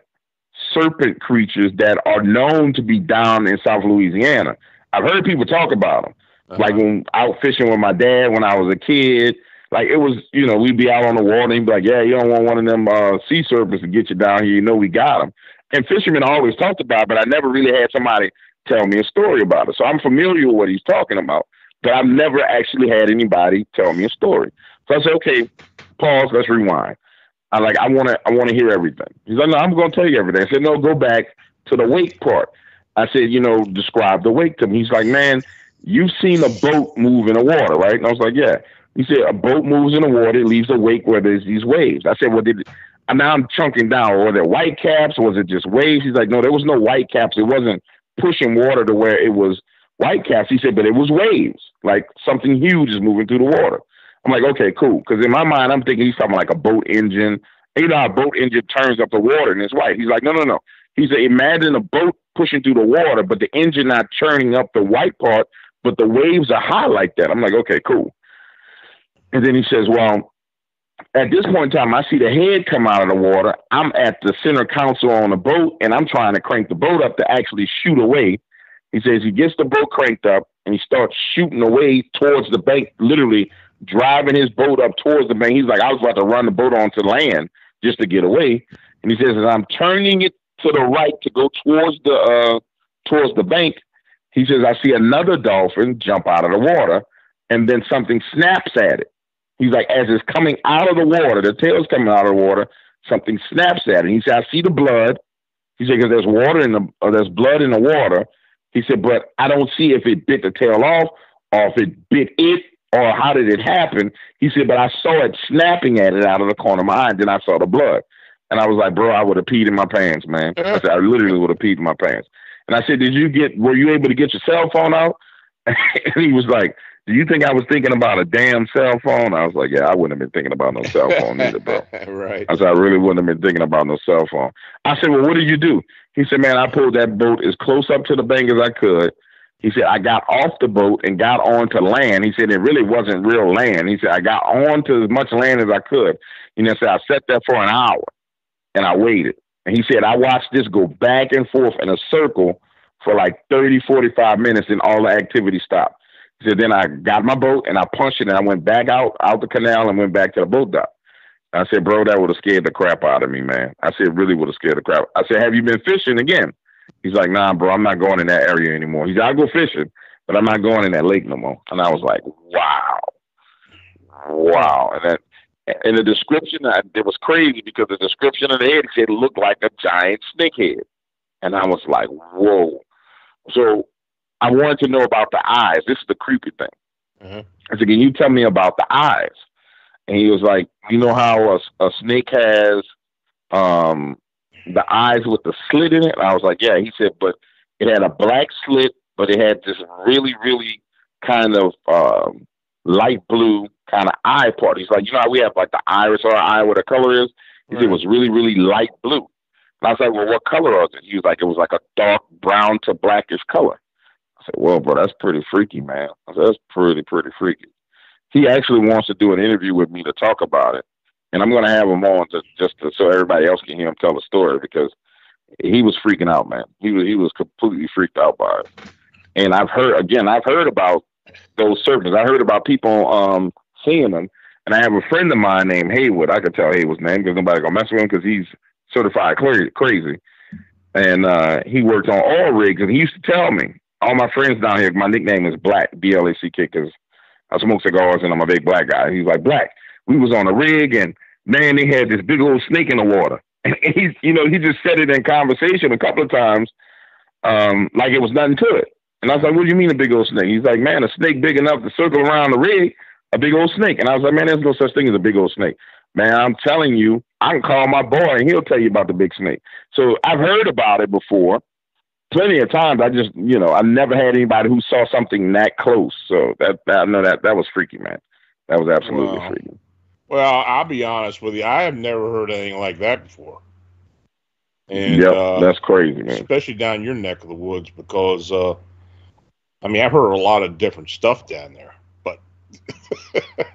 serpent creatures that are known to be down in South Louisiana. I've heard people talk about them. Uh-huh. Like when out fishing with my dad when I was a kid, like it was, you know, we'd be out on the water and he'd be like, "Yeah, you don't want one of them uh, sea serpents to get you down here. You know, we got them." And fishermen always talked about, it, but I never really had somebody tell me a story about it. So I'm familiar with what he's talking about, but I've never actually had anybody tell me a story. So I said, "Okay, pause. Let's rewind." I like, I want to, I want to hear everything. He's like, "No, I'm going to tell you everything." I said, "No, go back to the wake part." I said, "You know, describe the wake to me." He's like, "Man." You've seen a boat move in the water, right? And I was like, yeah. He said, a boat moves in the water, it leaves a wake where there's these waves. I said, well, did now I'm chunking down. Were there white caps? Was it just waves? He's like, no, there was no white caps. It wasn't pushing water to where it was white caps. He said, but it was waves, like something huge is moving through the water. I'm like, okay, cool. Because in my mind, I'm thinking he's talking like a boat engine. You know how a boat engine turns up the water and it's white. He's like, no, no, no. He said, imagine a boat pushing through the water, but the engine not churning up the white part but the waves are high like that. I'm like, okay, cool. And then he says, well, at this point in time, I see the head come out of the water. I'm at the center console on the boat, and I'm trying to crank the boat up to actually shoot away. He says he gets the boat cranked up, and he starts shooting away towards the bank, literally driving his boat up towards the bank. He's like, I was about to run the boat onto land just to get away. And he says, as I'm turning it to the right to go towards the uh, towards the bank, he says, I see another dolphin jump out of the water and then something snaps at it. He's like, as it's coming out of the water, the tail's coming out of the water, something snaps at it. He said, I see the blood. He said, because there's water in the, or there's blood in the water. He said, but I don't see if it bit the tail off or if it bit it or how did it happen. He said, but I saw it snapping at it out of the corner of my eye. And then I saw the blood. And I was like, bro, I would have peed in my pants, man. I said, I literally would have peed in my pants. And I said, Did you get, were you able to get your cell phone out? and he was like, Do you think I was thinking about a damn cell phone? I was like, Yeah, I wouldn't have been thinking about no cell phone either, bro. right. I said, I really wouldn't have been thinking about no cell phone. I said, Well, what did you do? He said, Man, I pulled that boat as close up to the bank as I could. He said, I got off the boat and got onto land. He said, it really wasn't real land. He said, I got onto as much land as I could. You know, said, I sat there for an hour and I waited. And he said, I watched this go back and forth in a circle for like 30, 45 minutes and all the activity stopped. Said, then I got my boat and I punched it and I went back out, out the canal and went back to the boat dock. I said, bro, that would have scared the crap out of me, man. I said, really would have scared the crap. I said, have you been fishing again? He's like, nah, bro, I'm not going in that area anymore. He said, I'll go fishing, but I'm not going in that lake no more. And I was like, wow, wow. And then in the description, it was crazy because the description of the head said it looked like a giant snake head. And I was like, whoa. So I wanted to know about the eyes. This is the creepy thing. Mm-hmm. I said, can you tell me about the eyes? And he was like, you know how a, a snake has um, the eyes with the slit in it? And I was like, yeah. He said, but it had a black slit, but it had this really, really kind of um, light blue kind of eye part. He's like, you know how we have like the iris or our eye where the color is? He right. said it was really, really light blue. And I was like, well, what color was it? He was like, it was like a dark brown to blackish color. I said, well, bro, that's pretty freaky, man. Said, that's pretty, pretty freaky. He actually wants to do an interview with me to talk about it. And I'm going to have him on to, just to, so everybody else can hear him tell the story because he was freaking out, man. He was, he was completely freaked out by it. And I've heard, again, I've heard about those serpents. I heard about people um, seeing them. And I have a friend of mine named Haywood. I could tell Haywood's name because nobody gonna mess with him because he's certified crazy. And uh, he worked on all rigs, and he used to tell me, all my friends down here, my nickname is Black, B L A C K, because I smoke cigars and I'm a big black guy. He's like, Black, we was on a rig, and man, they had this big old snake in the water. And he's, you know, he just said it in conversation a couple of times, um, like it was nothing to it. And I was like, what do you mean a big old snake? He's like, man, a snake big enough to circle around the rig, a big old snake. And I was like, man, there's no such thing as a big old snake. Man, I'm telling you, I can call my boy and he'll tell you about the big snake. So I've heard about it before plenty of times. I just, you know, I never had anybody who saw something that close. So that, that I know that that was freaky, man. That was absolutely wow. freaky. Well, I'll be honest with you. I have never heard anything like that before. And yep, uh, that's crazy, man. Especially down your neck of the woods, because uh, I mean, I've heard a lot of different stuff down there, but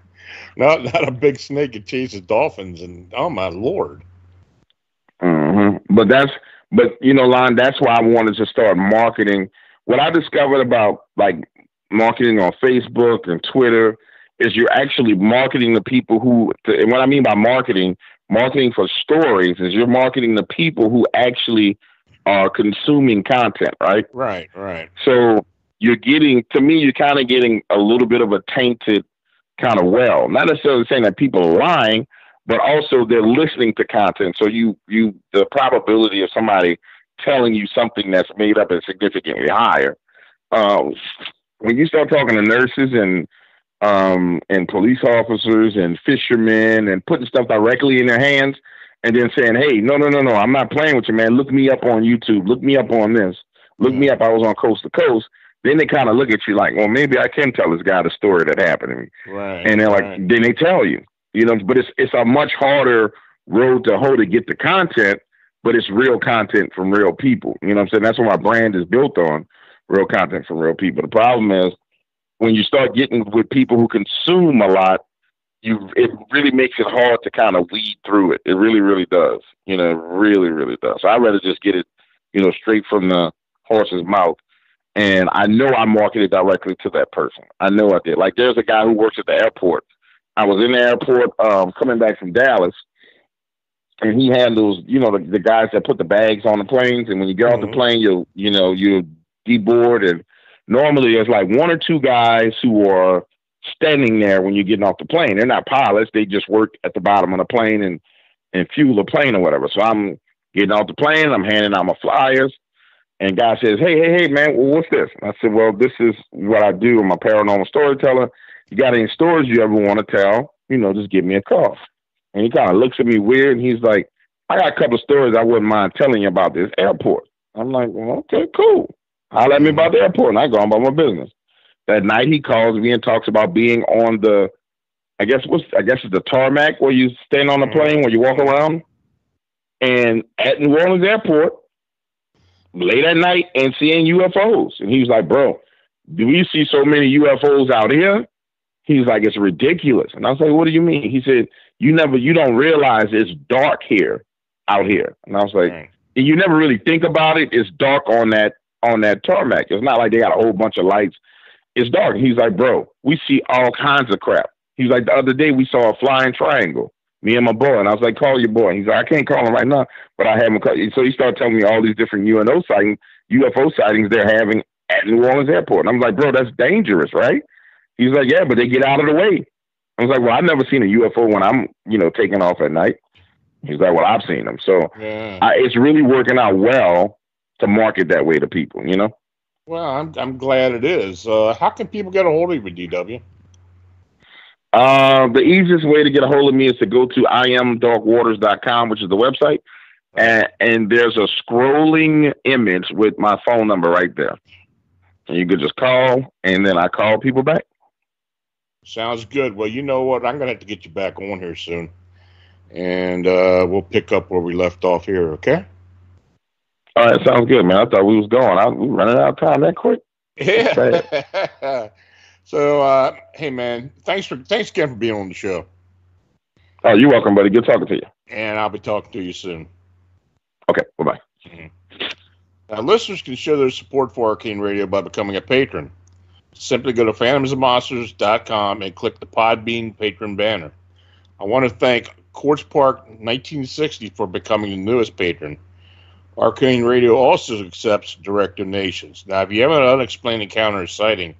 not not a big snake that chases dolphins. And oh my lord. Mm-hmm. But that's but you know, Lon, that's why I wanted to start marketing. What I discovered about like marketing on Facebook and Twitter is you're actually marketing the people who. And what I mean by marketing, marketing for stories is you're marketing the people who actually are consuming content, right? Right, right. So you're getting, to me, you're kind of getting a little bit of a tainted kind of well. Not necessarily saying that people are lying, but also they're listening to content. So you, you, the probability of somebody telling you something that's made up is significantly higher. Um, when you start talking to nurses and um, and police officers and fishermen and putting stuff directly in their hands and then saying, "Hey, no, no, no, no, I'm not playing with you, man. Look me up on YouTube. Look me up on this. Look me up. I was on Coast to Coast." Then they kind of look at you like, "Well, maybe I can tell this guy the story that happened to me." Right. And they're like, right. then they tell you, you know. But it's it's a much harder road to hoe to get the content, but it's real content from real people. You know what I'm saying? That's what my brand is built on, real content from real people. The problem is when you start getting with people who consume a lot, you it really makes it hard to kind of weed through it. It really, really does. You know, it really, really does. So I'd rather just get it, you know, straight from the horse's mouth. And I know I marketed directly to that person. I know I did. Like there's a guy who works at the airport. I was in the airport um, coming back from Dallas, and he handles, you know, the, the guys that put the bags on the planes. And when you get mm-hmm. off the plane, you you know you deboard and normally there's like one or two guys who are standing there when you're getting off the plane. They're not pilots; they just work at the bottom of the plane and and fuel the plane or whatever. So I'm getting off the plane. I'm handing out my flyers, and guy says, "Hey, hey, hey, man, well, what's this?" And I said, "Well, this is what I do. I'm a paranormal storyteller. You got any stories you ever want to tell? You know, just give me a call." And he kind of looks at me weird, and he's like, "I got a couple of stories I wouldn't mind telling you about this airport." I'm like, well, "Okay, cool." Holler at me about the airport, and I go on about my business. That night, he calls me and talks about being on the, I guess what's, I guess it's the tarmac where you stand on the mm-hmm. plane where you walk around, and at New Orleans Airport, late at night, and seeing UFOs. And he was like, "Bro, do we see so many UFOs out here?" He's like, "It's ridiculous." And I was like, "What do you mean?" He said, "You never, you don't realize it's dark here, out here." And I was like, mm. "You never really think about it. It's dark on that on that tarmac. It's not like they got a whole bunch of lights. It's dark. He's like, bro, we see all kinds of crap. He's like, the other day we saw a flying triangle. Me and my boy, and I was like, call your boy. He's like, I can't call him right now, but I have him call. So he started telling me all these different UNO sightings, UFO sightings they're having at New Orleans Airport. And I'm like, bro, that's dangerous, right? He's like, yeah, but they get out of the way. I was like, well, I've never seen a UFO when I'm, you know, taking off at night. He's like, well, I've seen them. So yeah. I, it's really working out well to market that way to people, you know? Well, I'm, I'm glad it is. Uh, how can people get a hold of you, DW? Uh, the easiest way to get a hold of me is to go to iamdarkwaters.com, which is the website, and, and there's a scrolling image with my phone number right there. And you could just call, and then I call people back. Sounds good. Well, you know what? I'm going to have to get you back on here soon, and uh, we'll pick up where we left off here, okay? All right, sounds good, man. I thought we was going. I, we running out of time that quick. Yeah. so, uh, hey, man, thanks for thanks again for being on the show. Oh, you're welcome, buddy. Good talking to you. And I'll be talking to you soon. Okay. Bye bye. Mm-hmm. Now, listeners can show their support for Arcane Radio by becoming a patron. Simply go to phantomsandmonsters.com and click the Podbean patron banner. I want to thank Quartz Park 1960 for becoming the newest patron. Arcane Radio also accepts direct donations. Now, if you have an unexplained encounter or sighting,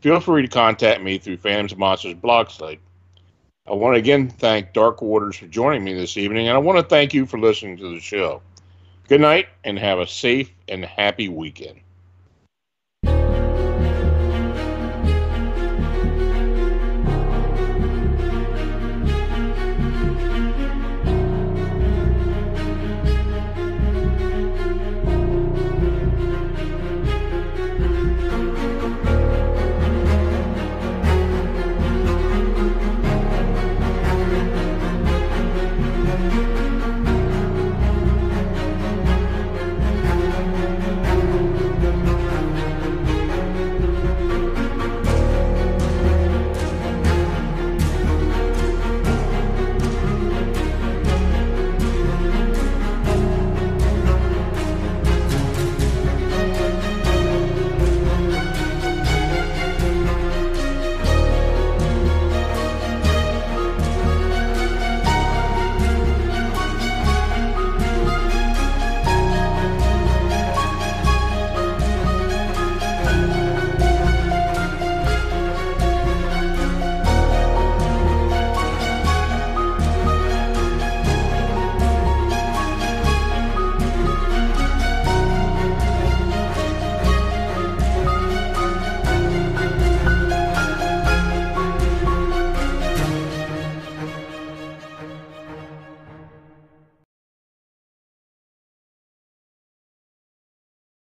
feel free to contact me through Phantoms and Monsters blog site. I want to again thank Dark Waters for joining me this evening, and I want to thank you for listening to the show. Good night, and have a safe and happy weekend.